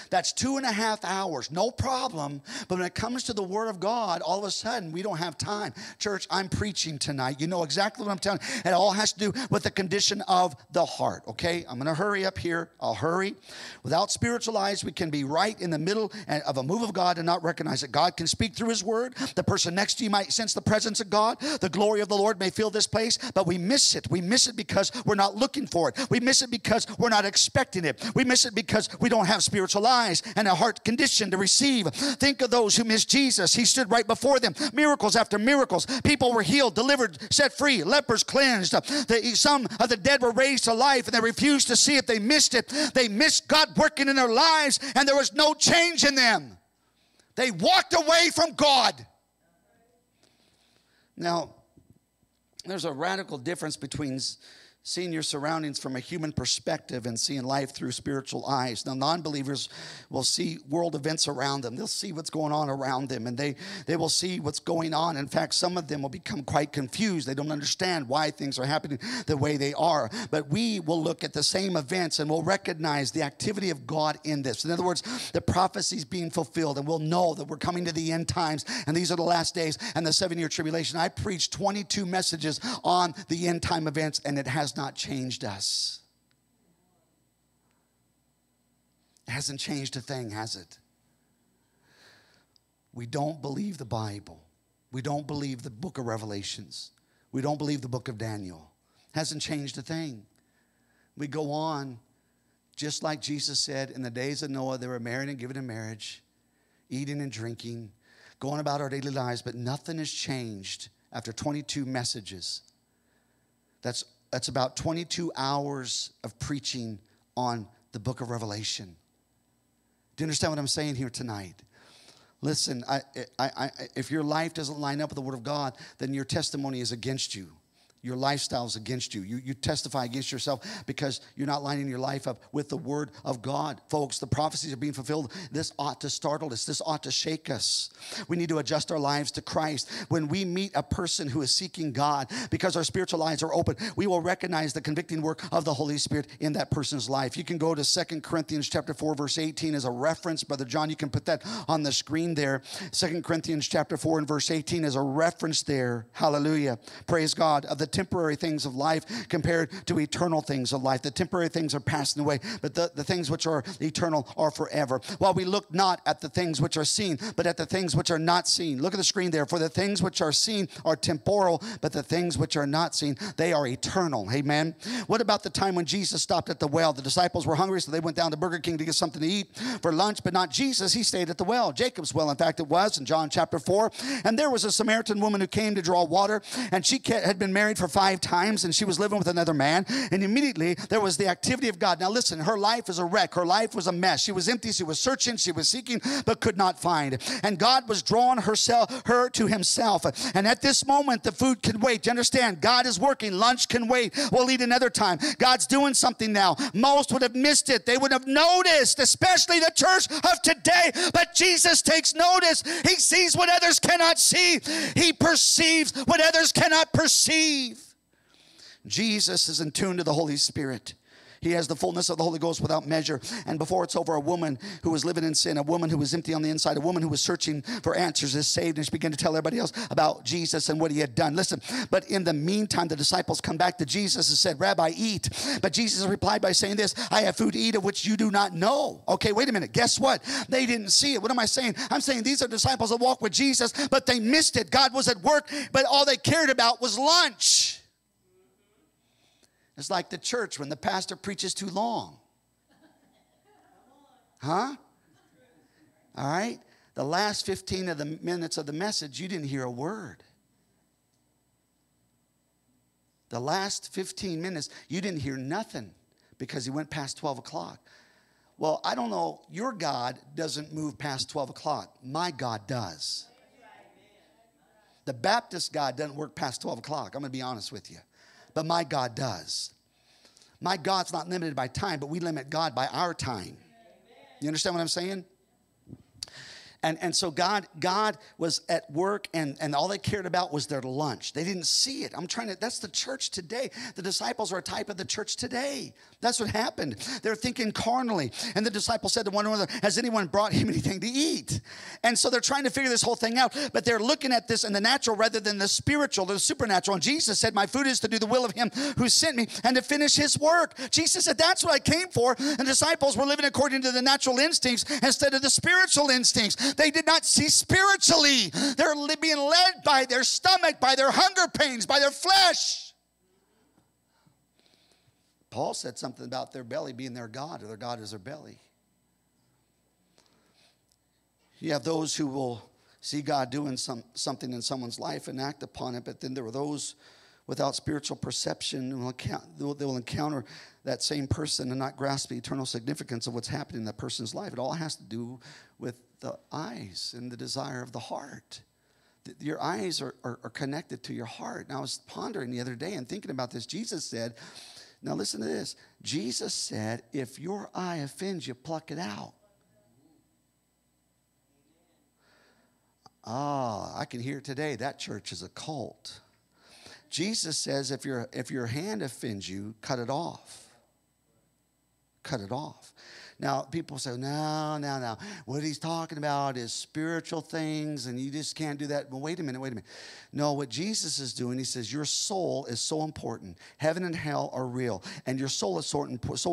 That's two and a half hours, no problem. But when it comes to the Word of God, all of a sudden we don't have time. Church, I'm preaching tonight. You know exactly what I'm telling you. It all has to do with the condition of the heart, okay? I'm going to hurry up here. I'll hurry. Without spiritual eyes, we can be right in the middle of a move of God and not recognize it. God can speak through His Word. The person next to you might sense the presence of God. The glory of the Lord may fill this place, but we miss it. We miss it because we're not looking for it. We miss it because we're not expecting it. We miss it because we don't have spiritual eyes and a heart condition to receive. Think of those who missed Jesus. He stood right before them. Miracles after miracles. People were healed, delivered, set free, lepers cleansed. The, some of the dead were raised to life and they refused to see it. They missed it. They missed God working in their lives and there was no change in them. They walked away from God. Now, there's a radical difference between seeing your surroundings from a human perspective and seeing life through spiritual eyes. Now, non believers will see world events around them, they'll see what's going on around them, and they, they will see what's going on. In fact, some of them will become quite confused. They don't understand why things are happening the way they are. But we will look at the same events and we'll recognize the activity of God in this. In other words, the prophecies being fulfilled, and we'll know that we're coming to the end times, and these are the last days and the seven year tribulation. I preached 22 messages on the end time events, and it has not changed us. It hasn't changed a thing, has it? We don't believe the Bible. We don't believe the book of Revelations. We don't believe the book of Daniel. Hasn't changed a thing. We go on, just like Jesus said, in the days of Noah, they were married and given in marriage, eating and drinking, going about our daily lives, but nothing has changed after 22 messages. That's that's about 22 hours of preaching on the book of Revelation. Do you understand what I'm saying here tonight? Listen, I, I, I, if your life doesn't line up with the Word of God, then your testimony is against you. Your lifestyle's against you. you. You testify against yourself because you're not lining your life up with the word of God. Folks, the prophecies are being fulfilled. This ought to startle us. This ought to shake us. We need to adjust our lives to Christ. When we meet a person who is seeking God because our spiritual eyes are open, we will recognize the convicting work of the Holy Spirit in that person's life. You can go to Second Corinthians chapter 4 verse 18 as a reference, brother John, you can put that on the screen there. Second Corinthians chapter 4 and verse 18 is a reference there. Hallelujah. Praise God of the temporary things of life compared to eternal things of life. The temporary things are passing away, but the, the things which are eternal are forever. While we look not at the things which are seen, but at the things which are not seen. Look at the screen there. For the things which are seen are temporal, but the things which are not seen, they are eternal. Amen. What about the time when Jesus stopped at the well? The disciples were hungry, so they went down to Burger King to get something to eat for lunch, but not Jesus. He stayed at the well, Jacob's well, in fact, it was in John chapter 4. And there was a Samaritan woman who came to draw water, and she had been married for five times and she was living with another man. And immediately there was the activity of God. Now, listen, her life is a wreck. Her life was a mess. She was empty. She was searching. She was seeking, but could not find. And God was drawing herself, her to Himself. And at this moment, the food can wait. You understand? God is working. Lunch can wait. We'll eat another time. God's doing something now. Most would have missed it. They would have noticed, especially the church of today. But Jesus takes notice. He sees what others cannot see. He perceives what others cannot perceive. Jesus is in tune to the Holy Spirit. He has the fullness of the Holy Ghost without measure. And before it's over, a woman who was living in sin, a woman who was empty on the inside, a woman who was searching for answers is saved. And she began to tell everybody else about Jesus and what he had done. Listen, but in the meantime, the disciples come back to Jesus and said, Rabbi, eat. But Jesus replied by saying this I have food to eat of which you do not know. Okay, wait a minute. Guess what? They didn't see it. What am I saying? I'm saying these are disciples that walk with Jesus, but they missed it. God was at work, but all they cared about was lunch. It's like the church when the pastor preaches too long. Huh? All right? The last 15 of the minutes of the message, you didn't hear a word. The last 15 minutes, you didn't hear nothing because he went past 12 o'clock. Well, I don't know, your God doesn't move past 12 o'clock. My God does. The Baptist God doesn't work past 12 o'clock. I'm going to be honest with you but my God does. My God's not limited by time, but we limit God by our time. You understand what I'm saying? And, and so God, God was at work and, and all they cared about was their lunch. They didn't see it. I'm trying to, that's the church today. The disciples are a type of the church today. That's what happened. They're thinking carnally. And the disciples said to one another, Has anyone brought him anything to eat? And so they're trying to figure this whole thing out, but they're looking at this in the natural rather than the spiritual, the supernatural. And Jesus said, My food is to do the will of him who sent me and to finish his work. Jesus said, That's what I came for. And disciples were living according to the natural instincts instead of the spiritual instincts. They did not see spiritually. They're being led by their stomach, by their hunger pains, by their flesh. Paul said something about their belly being their God, or their God is their belly. You have those who will see God doing some, something in someone's life and act upon it, but then there are those without spiritual perception who will account, they will encounter that same person and not grasp the eternal significance of what's happening in that person's life. It all has to do with the eyes and the desire of the heart. Your eyes are, are, are connected to your heart. And I was pondering the other day and thinking about this. Jesus said, now listen to this. Jesus said, if your eye offends you, pluck it out. Ah, I can hear today that church is a cult. Jesus says if your if your hand offends you, cut it off. Cut it off. Now, people say, no, no, no. What he's talking about is spiritual things, and you just can't do that. Well, wait a minute, wait a minute. No, what Jesus is doing, he says, your soul is so important. Heaven and hell are real, and your soul is so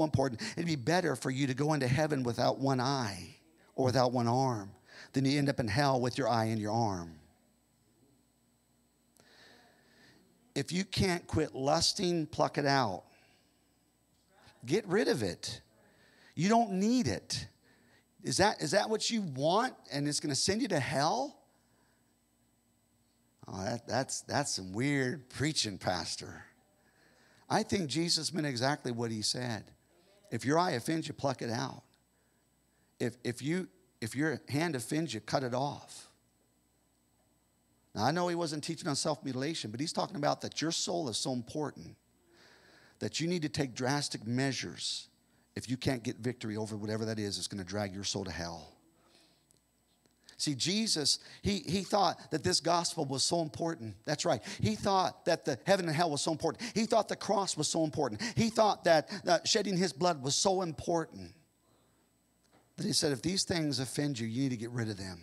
important. It'd be better for you to go into heaven without one eye or without one arm than you end up in hell with your eye and your arm. If you can't quit lusting, pluck it out. Get rid of it. You don't need it. Is that, is that what you want and it's going to send you to hell? Oh, that, that's, that's some weird preaching, Pastor. I think Jesus meant exactly what he said. If your eye offends you, pluck it out. If, if, you, if your hand offends you, cut it off. Now, I know he wasn't teaching on self mutilation, but he's talking about that your soul is so important that you need to take drastic measures if you can't get victory over whatever that is, it's going to drag your soul to hell. See, Jesus, he, he thought that this gospel was so important. That's right. He thought that the heaven and hell was so important. He thought the cross was so important. He thought that uh, shedding his blood was so important that he said, if these things offend you, you need to get rid of them.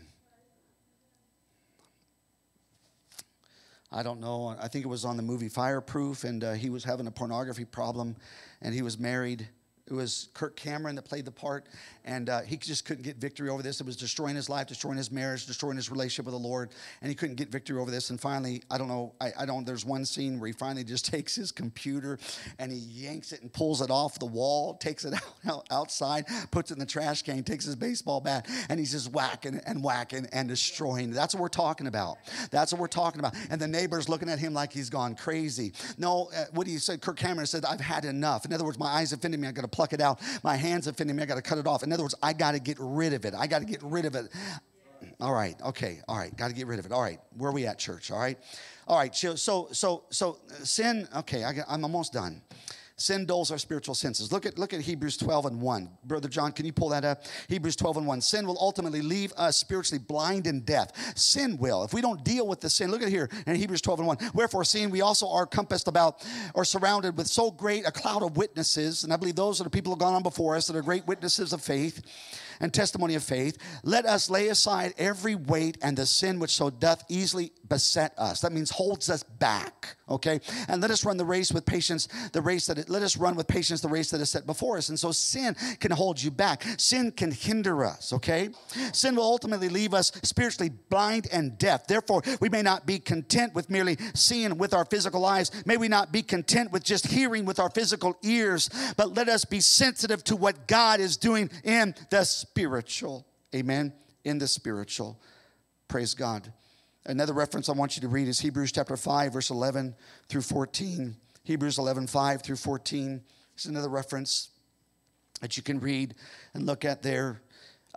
I don't know. I think it was on the movie Fireproof, and uh, he was having a pornography problem, and he was married it was Kirk Cameron that played the part, and uh, he just couldn't get victory over this. It was destroying his life, destroying his marriage, destroying his relationship with the Lord, and he couldn't get victory over this. And finally, I don't know, I, I don't. There's one scene where he finally just (laughs) takes his computer and he yanks it and pulls it off the wall, takes it (laughs) out, outside, puts it in the trash can, takes his baseball bat, and he's just whacking and whacking and destroying. That's what we're talking about. That's what we're talking about. And the neighbor's looking at him like he's gone crazy. No, uh, what he said, Kirk Cameron said, "I've had enough." In other words, my eyes offended me. I got to pluck it out. My hands offended me. I got to cut it off. In other words, I got to get rid of it. I got to get rid of it. All right. Okay. All right. Got to get rid of it. All right. Where are we at, church? All right. All right. So, so, so, so sin. Okay. I, I'm almost done. Sin dulls our spiritual senses. Look at, look at Hebrews 12 and 1. Brother John, can you pull that up? Hebrews 12 and 1. Sin will ultimately leave us spiritually blind and deaf. Sin will. If we don't deal with the sin, look at here in Hebrews 12 and 1. Wherefore, seeing we also are compassed about or surrounded with so great a cloud of witnesses, and I believe those are the people who have gone on before us that are great witnesses of faith and testimony of faith, let us lay aside every weight and the sin which so doth easily beset us. That means holds us back, okay? And let us run the race with patience, the race that it, let us run with patience the race that is set before us. And so sin can hold you back. Sin can hinder us, okay? Sin will ultimately leave us spiritually blind and deaf. Therefore, we may not be content with merely seeing with our physical eyes. May we not be content with just hearing with our physical ears, but let us be sensitive to what God is doing in the spiritual. Amen. In the spiritual. Praise God. Another reference I want you to read is Hebrews chapter 5, verse 11 through 14. Hebrews 11, 5 through 14. It's another reference that you can read and look at there.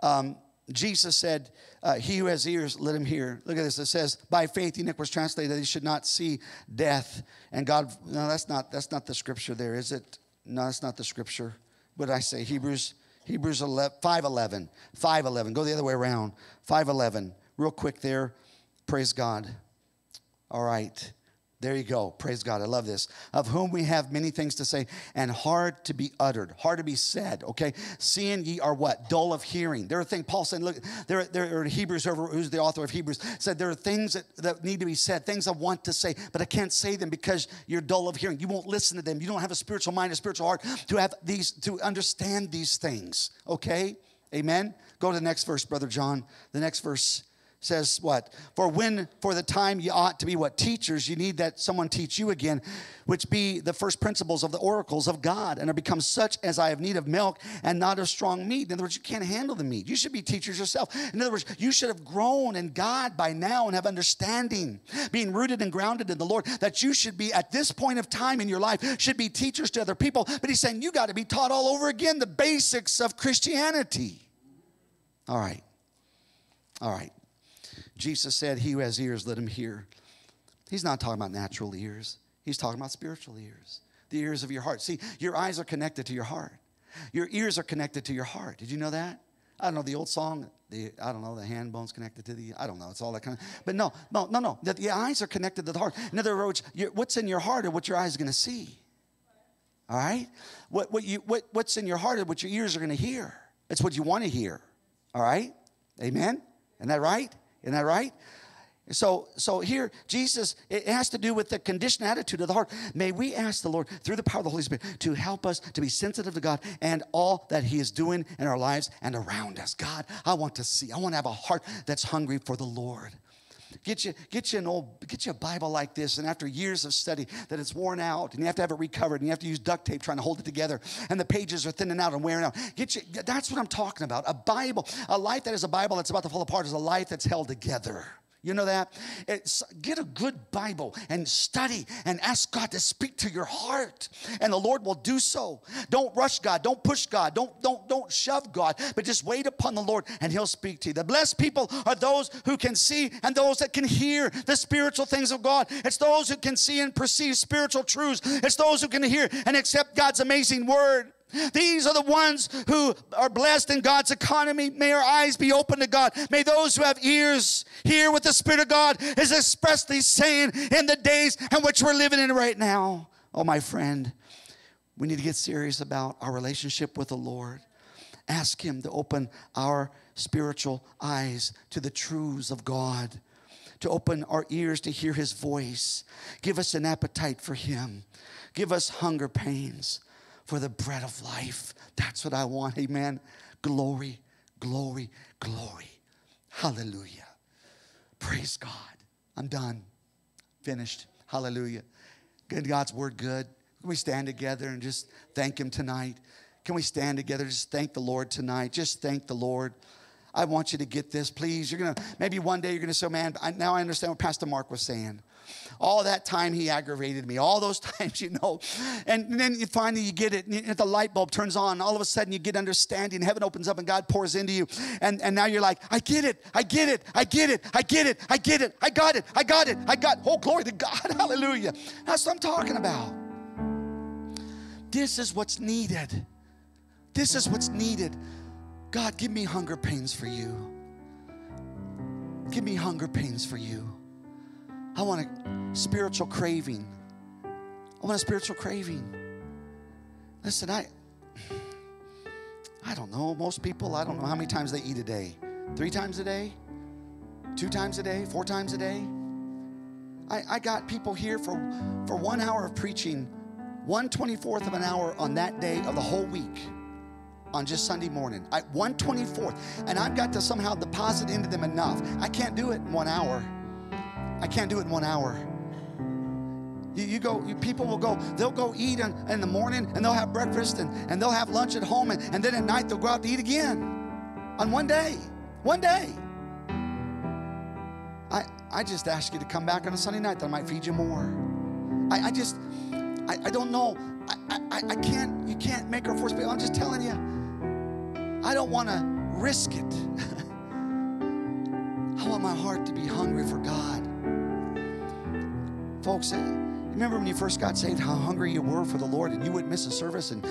Um, Jesus said, uh, He who has ears, let him hear. Look at this. It says, By faith, Enoch was translated that he should not see death. And God, no, that's not, that's not the scripture there, is it? No, that's not the scripture. What I say? Hebrews Hebrews 11, 511. 511. Go the other way around. 511. Real quick there. Praise God. All right. There you go. Praise God. I love this. Of whom we have many things to say and hard to be uttered, hard to be said. Okay. Seeing ye are what? Dull of hearing. There are things, Paul said, look, there, there are Hebrews, over who's the author of Hebrews, said there are things that, that need to be said, things I want to say, but I can't say them because you're dull of hearing. You won't listen to them. You don't have a spiritual mind, a spiritual heart to have these, to understand these things. Okay. Amen. Go to the next verse, Brother John. The next verse says what? For when, for the time you ought to be what? Teachers, you need that someone teach you again, which be the first principles of the oracles of God, and are become such as I have need of milk and not of strong meat. In other words, you can't handle the meat. You should be teachers yourself. In other words, you should have grown in God by now and have understanding, being rooted and grounded in the Lord, that you should be at this point of time in your life, should be teachers to other people. But he's saying you got to be taught all over again the basics of Christianity. All right. All right. Jesus said, He who has ears, let him hear. He's not talking about natural ears, he's talking about spiritual ears, the ears of your heart. See, your eyes are connected to your heart, your ears are connected to your heart. Did you know that? I don't know the old song. The I don't know the hand bones connected to the. I don't know. It's all that kind of. But no, no, no, no. The, the eyes are connected to the heart. In other words, what's in your heart or what your eyes are going to see. All right. What what you what what's in your heart or what your ears are going to hear. It's what you want to hear. All right. Amen. Isn't that right? Isn't that right? So, so here, Jesus, it has to do with the conditioned attitude of the heart. May we ask the Lord, through the power of the Holy Spirit, to help us to be sensitive to God and all that He is doing in our lives and around us. God, I want to see, I want to have a heart that's hungry for the Lord. Get you, get you an old, get you a Bible like this, and after years of study, that it's worn out, and you have to have it recovered, and you have to use duct tape trying to hold it together, and the pages are thinning out and wearing out. Get you, that's what I'm talking about. A Bible, a life that is a Bible that's about to fall apart is a life that's held together. You know that? It's, get a good Bible and study and ask God to speak to your heart. And the Lord will do so. Don't rush God. Don't push God. Don't, don't, don't shove God. But just wait upon the Lord and He'll speak to you. The blessed people are those who can see and those that can hear the spiritual things of God. It's those who can see and perceive spiritual truths. It's those who can hear and accept God's amazing word. These are the ones who are blessed in God's economy. May our eyes be open to God. May those who have ears hear what the Spirit of God is expressly saying in the days in which we're living in right now. Oh, my friend, we need to get serious about our relationship with the Lord. Ask Him to open our spiritual eyes to the truths of God, to open our ears to hear His voice. Give us an appetite for Him, give us hunger pains for the bread of life. That's what I want. Amen. Glory, glory, glory. Hallelujah. Praise God. I'm done. Finished. Hallelujah. Good God's word good. Can we stand together and just thank Him tonight? Can we stand together? Just thank the Lord tonight. Just thank the Lord. I want you to get this, please. You're gonna maybe one day you're gonna say, "Man, I, now I understand what Pastor Mark was saying." All that time he aggravated me, all those (laughs) times, you know. And then you finally you get it, and the light bulb turns on. All of a sudden you get understanding, heaven opens up, and God pours into you. And, and now you're like, I get it, I get it, I get it, I get it, I get it, I got it, I got it, I got oh glory to God, (laughs) hallelujah. That's what I'm talking about. This is what's needed. This is what's needed. God, give me hunger pains for you. Give me hunger pains for you. I want a spiritual craving. I want a spiritual craving. Listen, I I don't know. Most people, I don't know how many times they eat a day. Three times a day? Two times a day? Four times a day? I, I got people here for, for one hour of preaching, one 24th of an hour on that day of the whole week on just Sunday morning. I, 124th. And I've got to somehow deposit into them enough. I can't do it in one hour. I can't do it in one hour. You, you go, you, people will go, they'll go eat in, in, the morning and they'll have breakfast and, and they'll have lunch at home and, and then at night they'll go out to eat again on one day. One day. I, I just ask you to come back on a Sunday night that I might feed you more. I, I just, I, I don't know. I, I, I can't, you can't make her force, but I'm just telling you, I don't want to risk it. (laughs) I want my heart to be hungry for God. Folks, eh, remember when you first got saved, how hungry you were for the Lord and you wouldn't miss a service and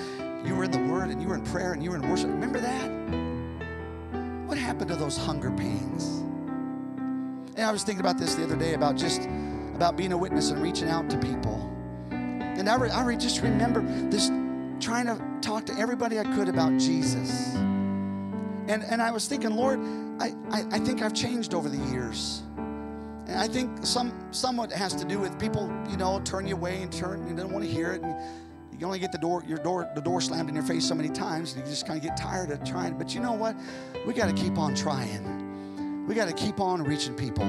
you were in the Word and you were in prayer and you were in worship? Remember that? What happened to those hunger pains? And I was thinking about this the other day about just about being a witness and reaching out to people. And I, re, I re, just remember this trying to talk to everybody I could about Jesus. And, and I was thinking, Lord, I, I, I think I've changed over the years. And I think some somewhat has to do with people, you know, turn you away and turn, you don't want to hear it. And you only get the door, your door, the door slammed in your face so many times, and you just kind of get tired of trying. But you know what? We got to keep on trying. We got to keep on reaching people.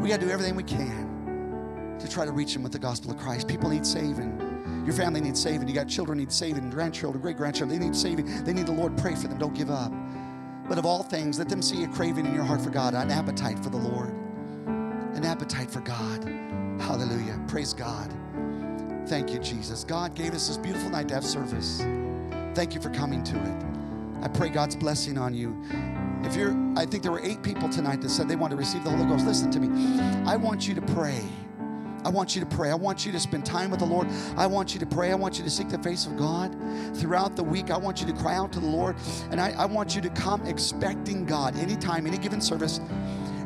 We got to do everything we can to try to reach them with the gospel of Christ. People need saving. Your family needs saving. You got children need saving, grandchildren, great grandchildren. They need saving. They need the Lord. Pray for them. Don't give up. But of all things, let them see a craving in your heart for God, an appetite for the Lord an appetite for God. Hallelujah. Praise God. Thank you, Jesus. God gave us this beautiful night to have service. Thank you for coming to it. I pray God's blessing on you. If you're, I think there were eight people tonight that said they want to receive the Holy Ghost. Listen to me. I want you to pray. I want you to pray. I want you to spend time with the Lord. I want you to pray. I want you to seek the face of God throughout the week. I want you to cry out to the Lord. And I, I want you to come expecting God anytime, any given service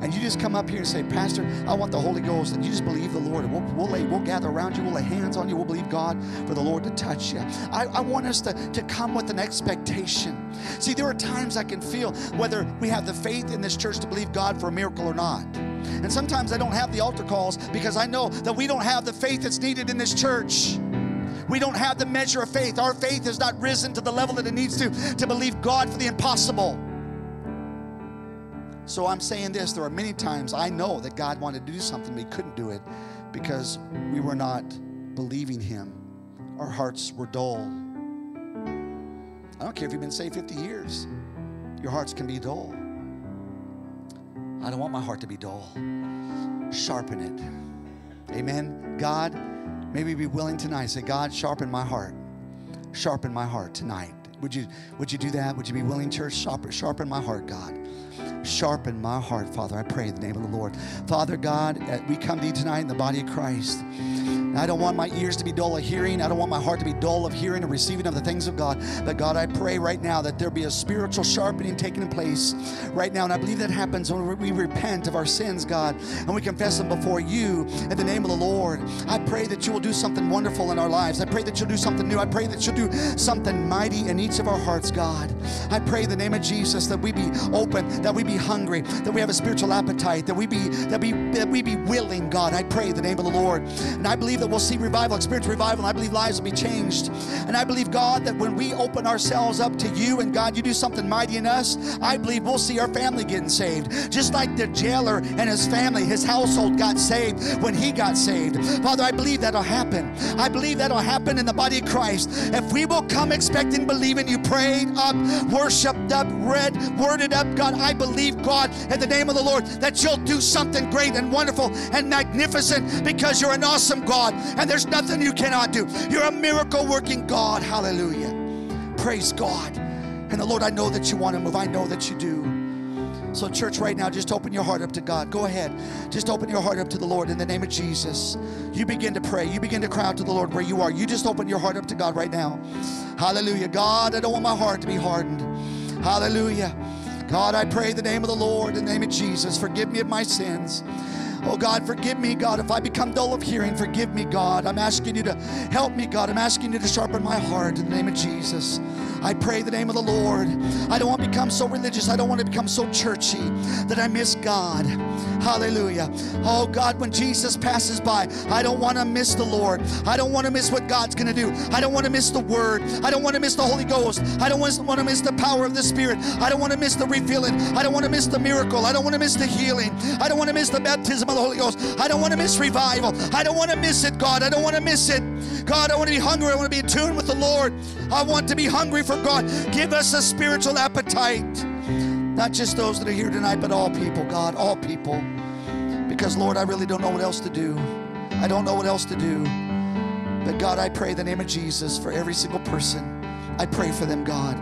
and you just come up here and say, Pastor, I want the Holy Ghost, and you just believe the Lord, and we'll, we'll, lay, we'll gather around you, we'll lay hands on you, we'll believe God for the Lord to touch you. I, I want us to, to come with an expectation. See, there are times I can feel whether we have the faith in this church to believe God for a miracle or not. And sometimes I don't have the altar calls because I know that we don't have the faith that's needed in this church. We don't have the measure of faith. Our faith has not risen to the level that it needs to to believe God for the impossible. So I'm saying this there are many times I know that God wanted to do something, but He couldn't do it because we were not believing Him. Our hearts were dull. I don't care if you've been saved 50 years, your hearts can be dull. I don't want my heart to be dull. Sharpen it. Amen. God, maybe be willing tonight. Say, God, sharpen my heart. Sharpen my heart tonight. Would you would you do that? Would you be willing, church? Sharpen, sharpen my heart, God. Sharpen my heart, Father. I pray in the name of the Lord. Father God, uh, we come to you tonight in the body of Christ. I don't want my ears to be dull of hearing. I don't want my heart to be dull of hearing and receiving of the things of God. But God, I pray right now that there be a spiritual sharpening taking place right now. And I believe that happens when we repent of our sins, God, and we confess them before you in the name of the Lord. I pray that you will do something wonderful in our lives. I pray that you'll do something new. I pray that you'll do something mighty in each of our hearts, God. I pray in the name of Jesus that we be open, that we be hungry, that we have a spiritual appetite, that we be that we that we be willing, God. I pray the name of the Lord. And I believe that we'll see revival, experience revival, and I believe lives will be changed. And I believe, God, that when we open ourselves up to you and God, you do something mighty in us, I believe we'll see our family getting saved. Just like the jailer and his family, his household got saved when he got saved. Father, I believe that'll happen. I believe that'll happen in the body of Christ. If we will come expecting, believing, you prayed up, worshiped up, read, worded up, God, I believe, God, in the name of the Lord, that you'll do something great and wonderful and magnificent because you're an awesome God and there's nothing you cannot do. You're a miracle working God. Hallelujah. Praise God. And the Lord, I know that you want to move. I know that you do. So, church, right now, just open your heart up to God. Go ahead. Just open your heart up to the Lord in the name of Jesus. You begin to pray. You begin to cry out to the Lord where you are. You just open your heart up to God right now. Hallelujah. God, I don't want my heart to be hardened. Hallelujah. God, I pray the name of the Lord, in the name of Jesus. Forgive me of my sins. Oh God, forgive me, God, if I become dull of hearing. Forgive me, God. I'm asking you to help me, God. I'm asking you to sharpen my heart in the name of Jesus. I pray the name of the Lord. I don't want to become so religious. I don't want to become so churchy that I miss God. Hallelujah. Oh God, when Jesus passes by, I don't want to miss the Lord. I don't want to miss what God's going to do. I don't want to miss the Word. I don't want to miss the Holy Ghost. I don't want to miss the power of the Spirit. I don't want to miss the refilling. I don't want to miss the miracle. I don't want to miss the healing. I don't want to miss the baptism the Holy Ghost. I don't want to miss revival. I don't want to miss it, God. I don't want to miss it. God, I want to be hungry. I want to be in tune with the Lord. I want to be hungry for God. Give us a spiritual appetite. Not just those that are here tonight, but all people, God, all people. Because, Lord, I really don't know what else to do. I don't know what else to do. But, God, I pray the name of Jesus for every single person. I pray for them, God.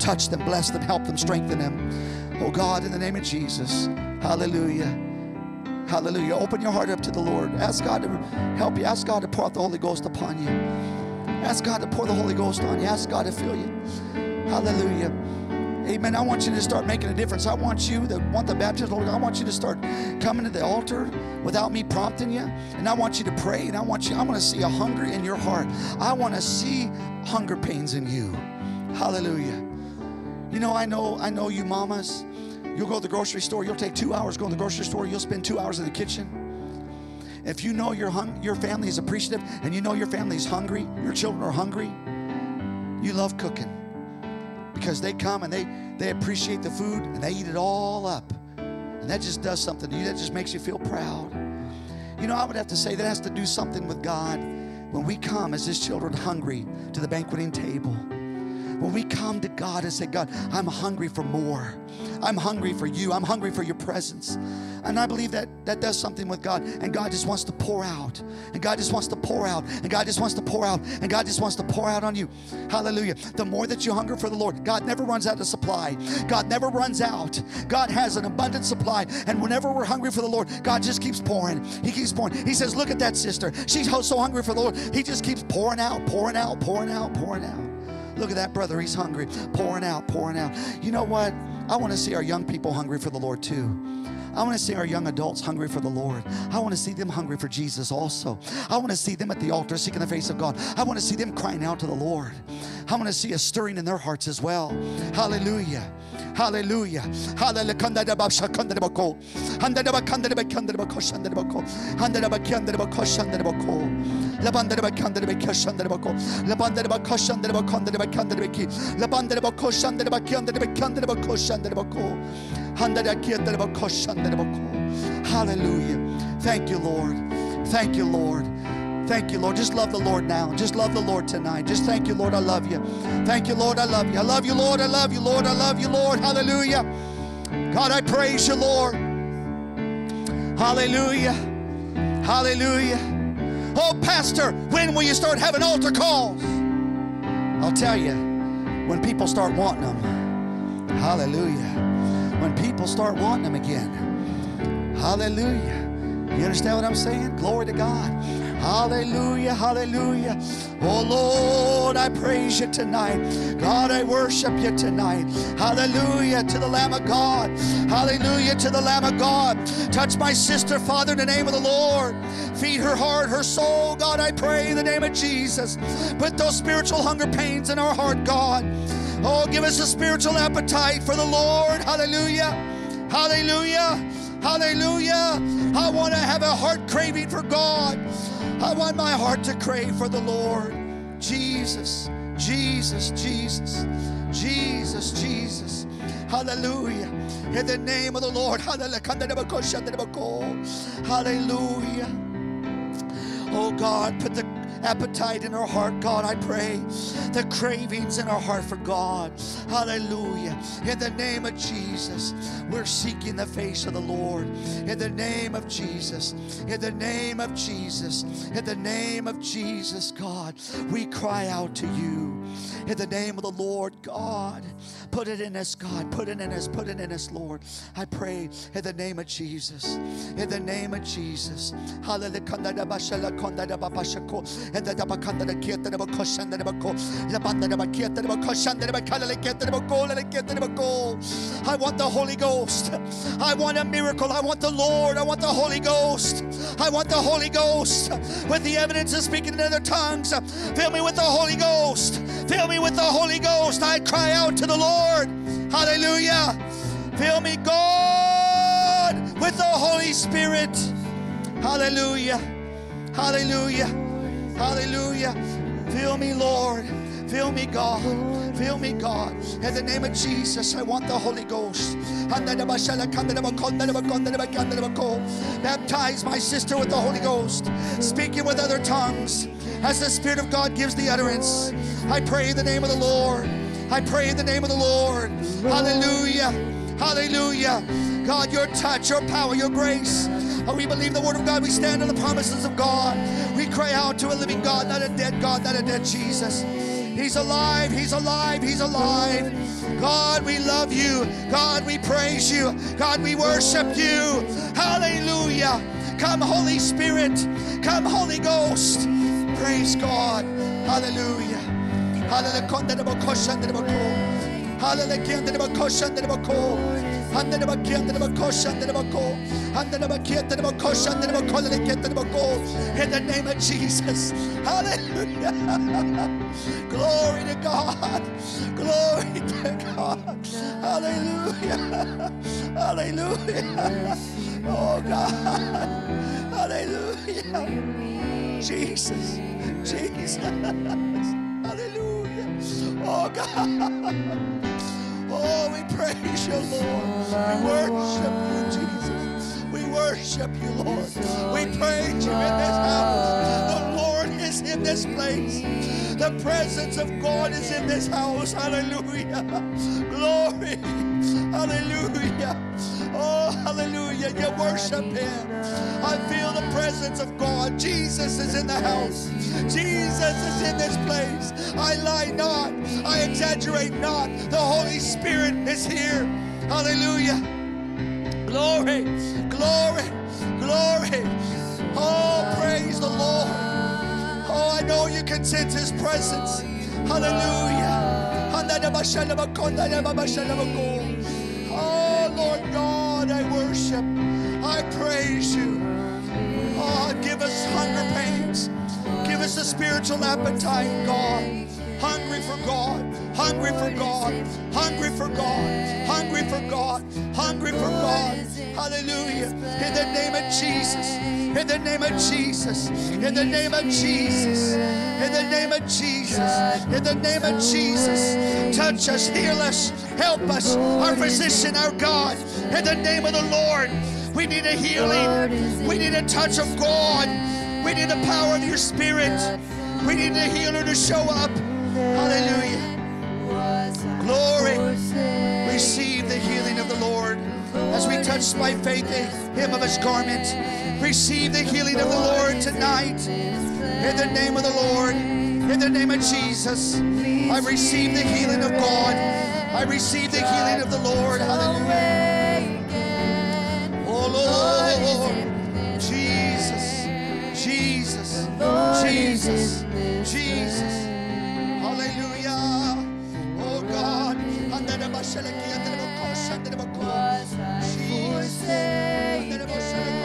Touch them, bless them, help them, strengthen them. Oh, God, in the name of Jesus. Hallelujah. Hallelujah. Open your heart up to the Lord. Ask God to help you. Ask God to pour out the Holy Ghost upon you. Ask God to pour the Holy Ghost on you. Ask God to fill you. Hallelujah. Amen. I want you to start making a difference. I want you that want the baptism, Lord, I want you to start coming to the altar without me prompting you. And I want you to pray. And I want you, I want to see a hunger in your heart. I want to see hunger pains in you. Hallelujah. You know, I know, I know you mamas. You'll go to the grocery store, you'll take two hours going to the grocery store, you'll spend two hours in the kitchen. If you know your hung, your family is appreciative and you know your family is hungry, your children are hungry, you love cooking. Because they come and they they appreciate the food and they eat it all up. And that just does something to you that just makes you feel proud. You know i would have to say that has to do something with god. When we come as his children hungry to the banqueting table when we come to God and say, God, I'm hungry for more. I'm hungry for you. I'm hungry for your presence. And I believe that that does something with God. And God just wants to pour out. And God just wants to pour out. And God just wants to pour out. And God just wants to pour out on you. Hallelujah. The more that you hunger for the Lord, God never runs out of supply. God never runs out. God has an abundant supply. And whenever we're hungry for the Lord, God just keeps pouring. He keeps pouring. He says, Look at that sister. She's so hungry for the Lord. He just keeps pouring out, pouring out, pouring out, pouring out. Look at that brother, he's hungry, pouring out, pouring out. You know what? I want to see our young people hungry for the Lord too. I want to see our young adults hungry for the Lord. I want to see them hungry for Jesus also. I want to see them at the altar seeking the face of God. I want to see them crying out to the Lord. I want to see a stirring in their hearts as well. Hallelujah. Hallelujah. Hallelujah. Hallelujah. Thank you, Lord. Thank you, Lord. Thank you, Lord. Just love the Lord now. Just love the Lord tonight. Just thank you, Lord. I love you. Thank you, Lord. I love you. I love you, Lord. I love you, Lord. I love you, Lord. Hallelujah. God, I praise you, Lord. Hallelujah. Hallelujah. Oh, Pastor, when will you start having altar calls? I'll tell you, when people start wanting them. Hallelujah. When people start wanting them again. Hallelujah. You understand what I'm saying? Glory to God. Hallelujah, hallelujah. Oh Lord, I praise you tonight. God, I worship you tonight. Hallelujah to the Lamb of God. Hallelujah to the Lamb of God. Touch my sister, Father, in the name of the Lord. Feed her heart, her soul. God, I pray in the name of Jesus. Put those spiritual hunger pains in our heart, God. Oh, give us a spiritual appetite for the Lord. Hallelujah. Hallelujah. Hallelujah. I want to have a heart craving for God. I want my heart to crave for the Lord. Jesus, Jesus, Jesus, Jesus, Jesus. Hallelujah. In the name of the Lord. Hallelujah. Oh God, put the appetite in our heart, God, I pray. The cravings in our heart for God. Hallelujah. In the name of Jesus, we're seeking the face of the Lord. In the name of Jesus. In the name of Jesus. In the name of Jesus, God, we cry out to you. In the name of the Lord, God, put it in us, God. Put it in us. Put it in us, Lord. I pray in the name of Jesus. In the name of Jesus. Hallelujah. I want the Holy Ghost. I want a miracle. I want the Lord. I want the Holy Ghost. I want the Holy Ghost with the evidence of speaking in other tongues. Fill me with the Holy Ghost. Fill me with the Holy Ghost. I cry out to the Lord. Hallelujah. Fill me, God, with the Holy Spirit. Hallelujah. Hallelujah. Hallelujah. Fill me, Lord. Fill me, God. Fill me, God. In the name of Jesus, I want the Holy Ghost. Baptize my sister with the Holy Ghost, speaking with other tongues as the Spirit of God gives the utterance. I pray in the name of the Lord. I pray in the name of the Lord. Hallelujah. Hallelujah. God, your touch, your power, your grace. Oh, we believe the word of God. We stand on the promises of God. We cry out to a living God, not a dead God, not a dead Jesus. He's alive. He's alive. He's alive. God, we love you. God, we praise you. God, we worship you. Hallelujah. Come, Holy Spirit. Come, Holy Ghost. Praise God. Hallelujah. Hallelujah. In the name of Jesus. Hallelujah. Glory to God. Glory to God. Hallelujah. Hallelujah. Oh God. Hallelujah. Jesus. Jesus. Hallelujah. Oh God. Oh, we praise you, Lord. We worship you, Jesus. We worship you, Lord. We praise you in this house. The Lord is in this place. The presence of God is in this house. Hallelujah. Glory. Hallelujah. Oh, hallelujah. You worship Him. I feel the presence of God. Jesus is in the house. Jesus is in this place. I lie not. I exaggerate not. The Holy Spirit is here. Hallelujah. Glory, glory, glory. Oh, praise the Lord. Oh, I know you can sense His presence. Hallelujah. Oh, Lord God, I worship. I praise you. Oh, give us hunger pains. Give us a spiritual appetite, God. Hungry for God, hungry for God, hungry for God, hungry for God, hungry for God. Hallelujah. In the name of Jesus. In the name of Jesus. In the name of Jesus. In the name of Jesus. In the name of Jesus. Touch us, heal us, help us, our physician, our God. In the name of the Lord. We need a healing. We need a touch of God. We need the power of your spirit. We need the healer to show up. Hallelujah. Glory. Receive the healing of the Lord. as we touch by faith the hem of his garment. Receive the healing of the Lord tonight. In the name of the Lord, in the name of Jesus, I receive the healing of God. I receive the healing of the Lord. Hallelujah. Oh Lord, Jesus, Jesus, Jesus, Jesus. Hallelujah. Oh God. was I forsaken?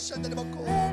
Lord.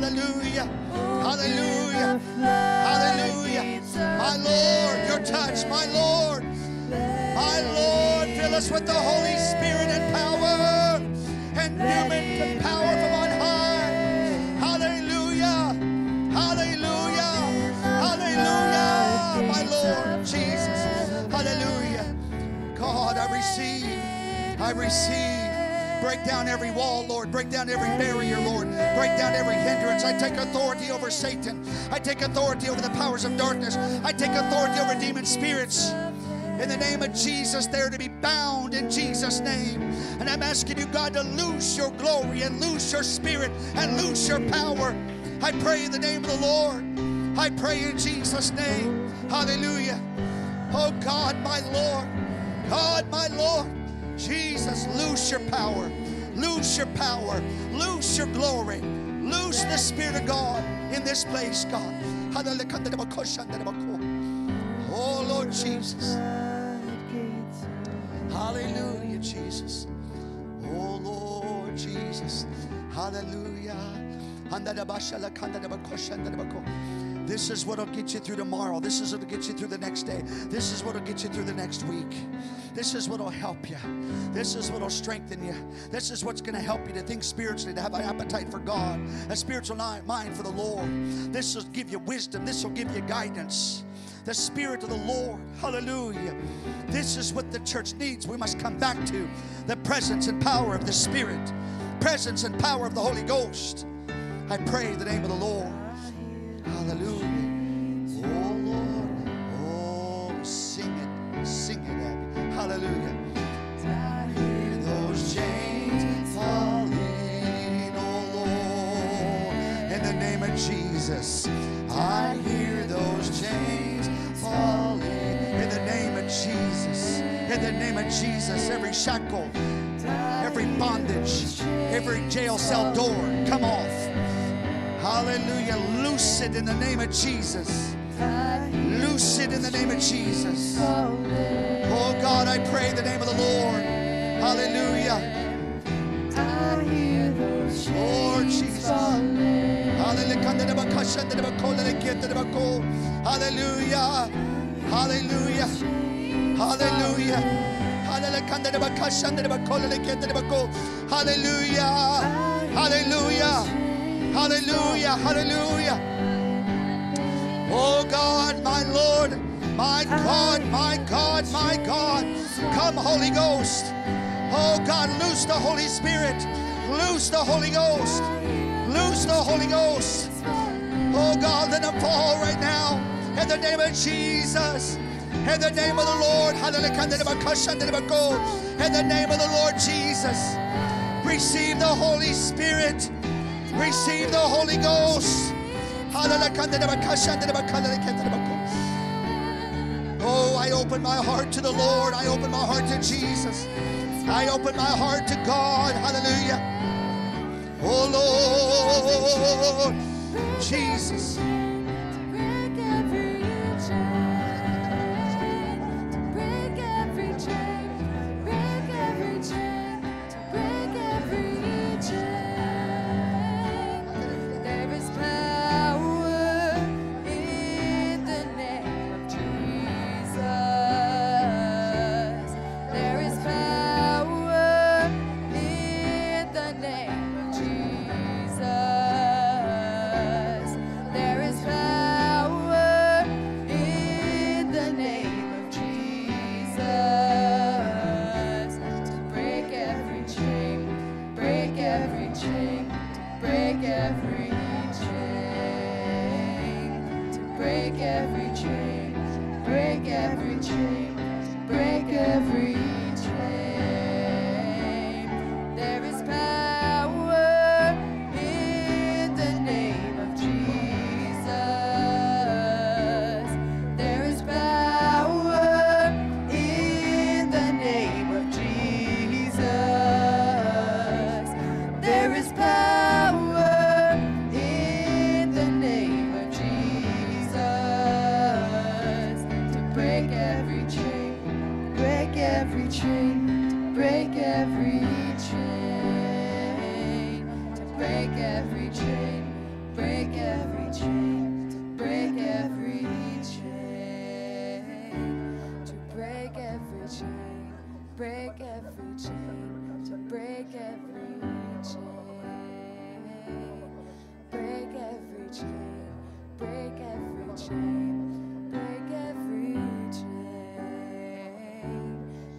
Hallelujah. Hallelujah. Hallelujah. My Lord, your touch, my Lord. My Lord, fill us with the Holy Spirit and power and human power from on high. Hallelujah. Hallelujah. Hallelujah. My Lord Jesus. Hallelujah. God, I receive. I receive. Break down every wall, Lord. Break down every barrier, Lord. Break down every hindrance. I take authority over Satan. I take authority over the powers of darkness. I take authority over demon spirits. In the name of Jesus, they're to be bound in Jesus' name. And I'm asking you, God, to loose your glory and loose your spirit and loose your power. I pray in the name of the Lord. I pray in Jesus' name. Hallelujah. Oh God, my Lord. God, my Lord. Jesus, loose your power. Loose your power. Loose your glory. Loose the Spirit of God in this place, God. Oh, Lord Jesus. Hallelujah, Jesus. Oh, Lord Jesus. Hallelujah. This is what'll get you through tomorrow. This is what'll get you through the next day. This is what'll get you through the next week. This is what'll help you. This is what'll strengthen you. This is what's going to help you to think spiritually, to have an appetite for God, a spiritual mind for the Lord. This will give you wisdom. This will give you guidance. The Spirit of the Lord. Hallelujah. This is what the church needs. We must come back to the presence and power of the Spirit, presence and power of the Holy Ghost. I pray the name of the Lord. Hallelujah. Oh Lord. Oh, sing it. Sing it, Abby. Hallelujah. Those chains falling, oh Lord. In the name of Jesus. I hear those chains falling. In the name of Jesus. In the name of Jesus. Every shackle, every bondage, every jail cell door, come off. Hallelujah. Loose it in the name of Jesus. Loose it in the name of Jesus. Oh God, I pray in the name of the Lord. Hallelujah. Lord Jesus. Hallelujah. Hallelujah. Hallelujah. Hallelujah. Hallelujah. Hallelujah. Hallelujah. Oh God, my Lord, my God, my God, my God. Come, Holy Ghost. Oh God, loose the Holy Spirit. Loose the Holy Ghost. Loose the Holy Ghost. Oh God, let them fall right now. In the name of Jesus. In the name of the Lord. Hallelujah. In the name of the Lord Jesus. Receive the Holy Spirit. Receive the Holy Ghost. Oh, I open my heart to the Lord. I open my heart to Jesus. I open my heart to God. Hallelujah. Oh, Lord. Jesus.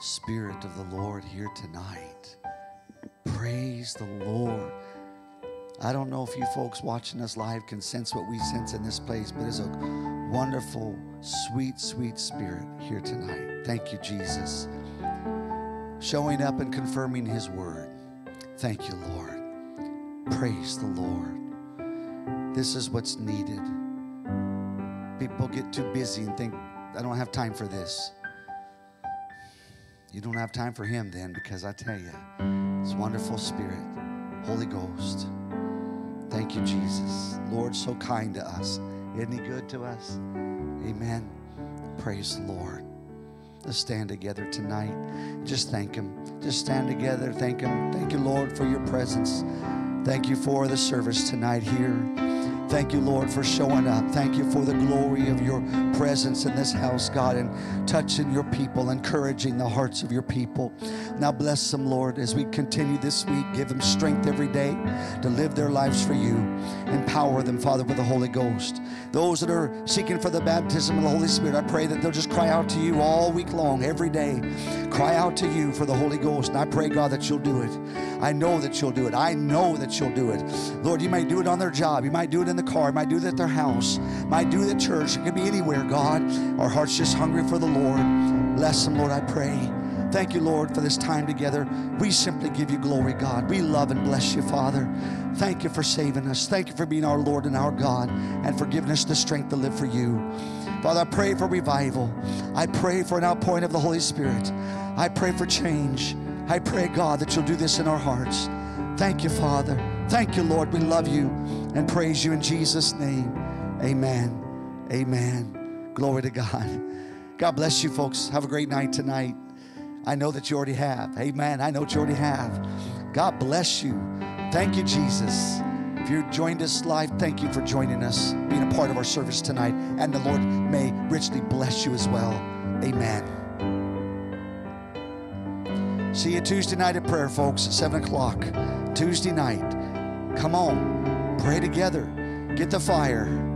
Spirit of the Lord here tonight. Praise the Lord. I don't know if you folks watching us live can sense what we sense in this place, but it's a wonderful, sweet, sweet spirit here tonight. Thank you, Jesus. Showing up and confirming His word. Thank you, Lord. Praise the Lord. This is what's needed. People get too busy and think, I don't have time for this. You don't have time for Him then, because I tell you, it's wonderful Spirit, Holy Ghost. Thank you, Jesus. Lord, so kind to us. Isn't He good to us? Amen. Praise the Lord. Let's stand together tonight. Just thank Him. Just stand together. Thank Him. Thank you, Lord, for your presence. Thank you for the service tonight here. Thank you, Lord, for showing up. Thank you for the glory of your presence in this house, God, and touching your people, encouraging the hearts of your people. Now bless them, Lord, as we continue this week. Give them strength every day to live their lives for you. Empower them, Father, with the Holy Ghost. Those that are seeking for the baptism of the Holy Spirit, I pray that they'll just cry out to you all week long, every day. Cry out to you for the Holy Ghost. And I pray, God, that you'll do it. I know that you'll do it. I know that you'll do it. Lord, you might do it on their job. You might do it in the car. Might do it at their house. Might do it at church. It could be anywhere, God. Our heart's just hungry for the Lord. Bless them, Lord, I pray. Thank you, Lord, for this time together. We simply give you glory, God. We love and bless you, Father. Thank you for saving us. Thank you for being our Lord and our God and for giving us the strength to live for you. Father, I pray for revival. I pray for an outpouring of the Holy Spirit. I pray for change. I pray, God, that you'll do this in our hearts. Thank you, Father. Thank you, Lord. We love you and praise you in Jesus' name. Amen. Amen. Glory to God. God bless you, folks. Have a great night tonight. I know that you already have. Amen. I know that you already have. God bless you. Thank you, Jesus. If you joined us live, thank you for joining us, being a part of our service tonight. And the Lord may richly bless you as well. Amen. See you Tuesday night at prayer, folks, at 7 o'clock. Tuesday night. Come on. Pray together. Get the fire.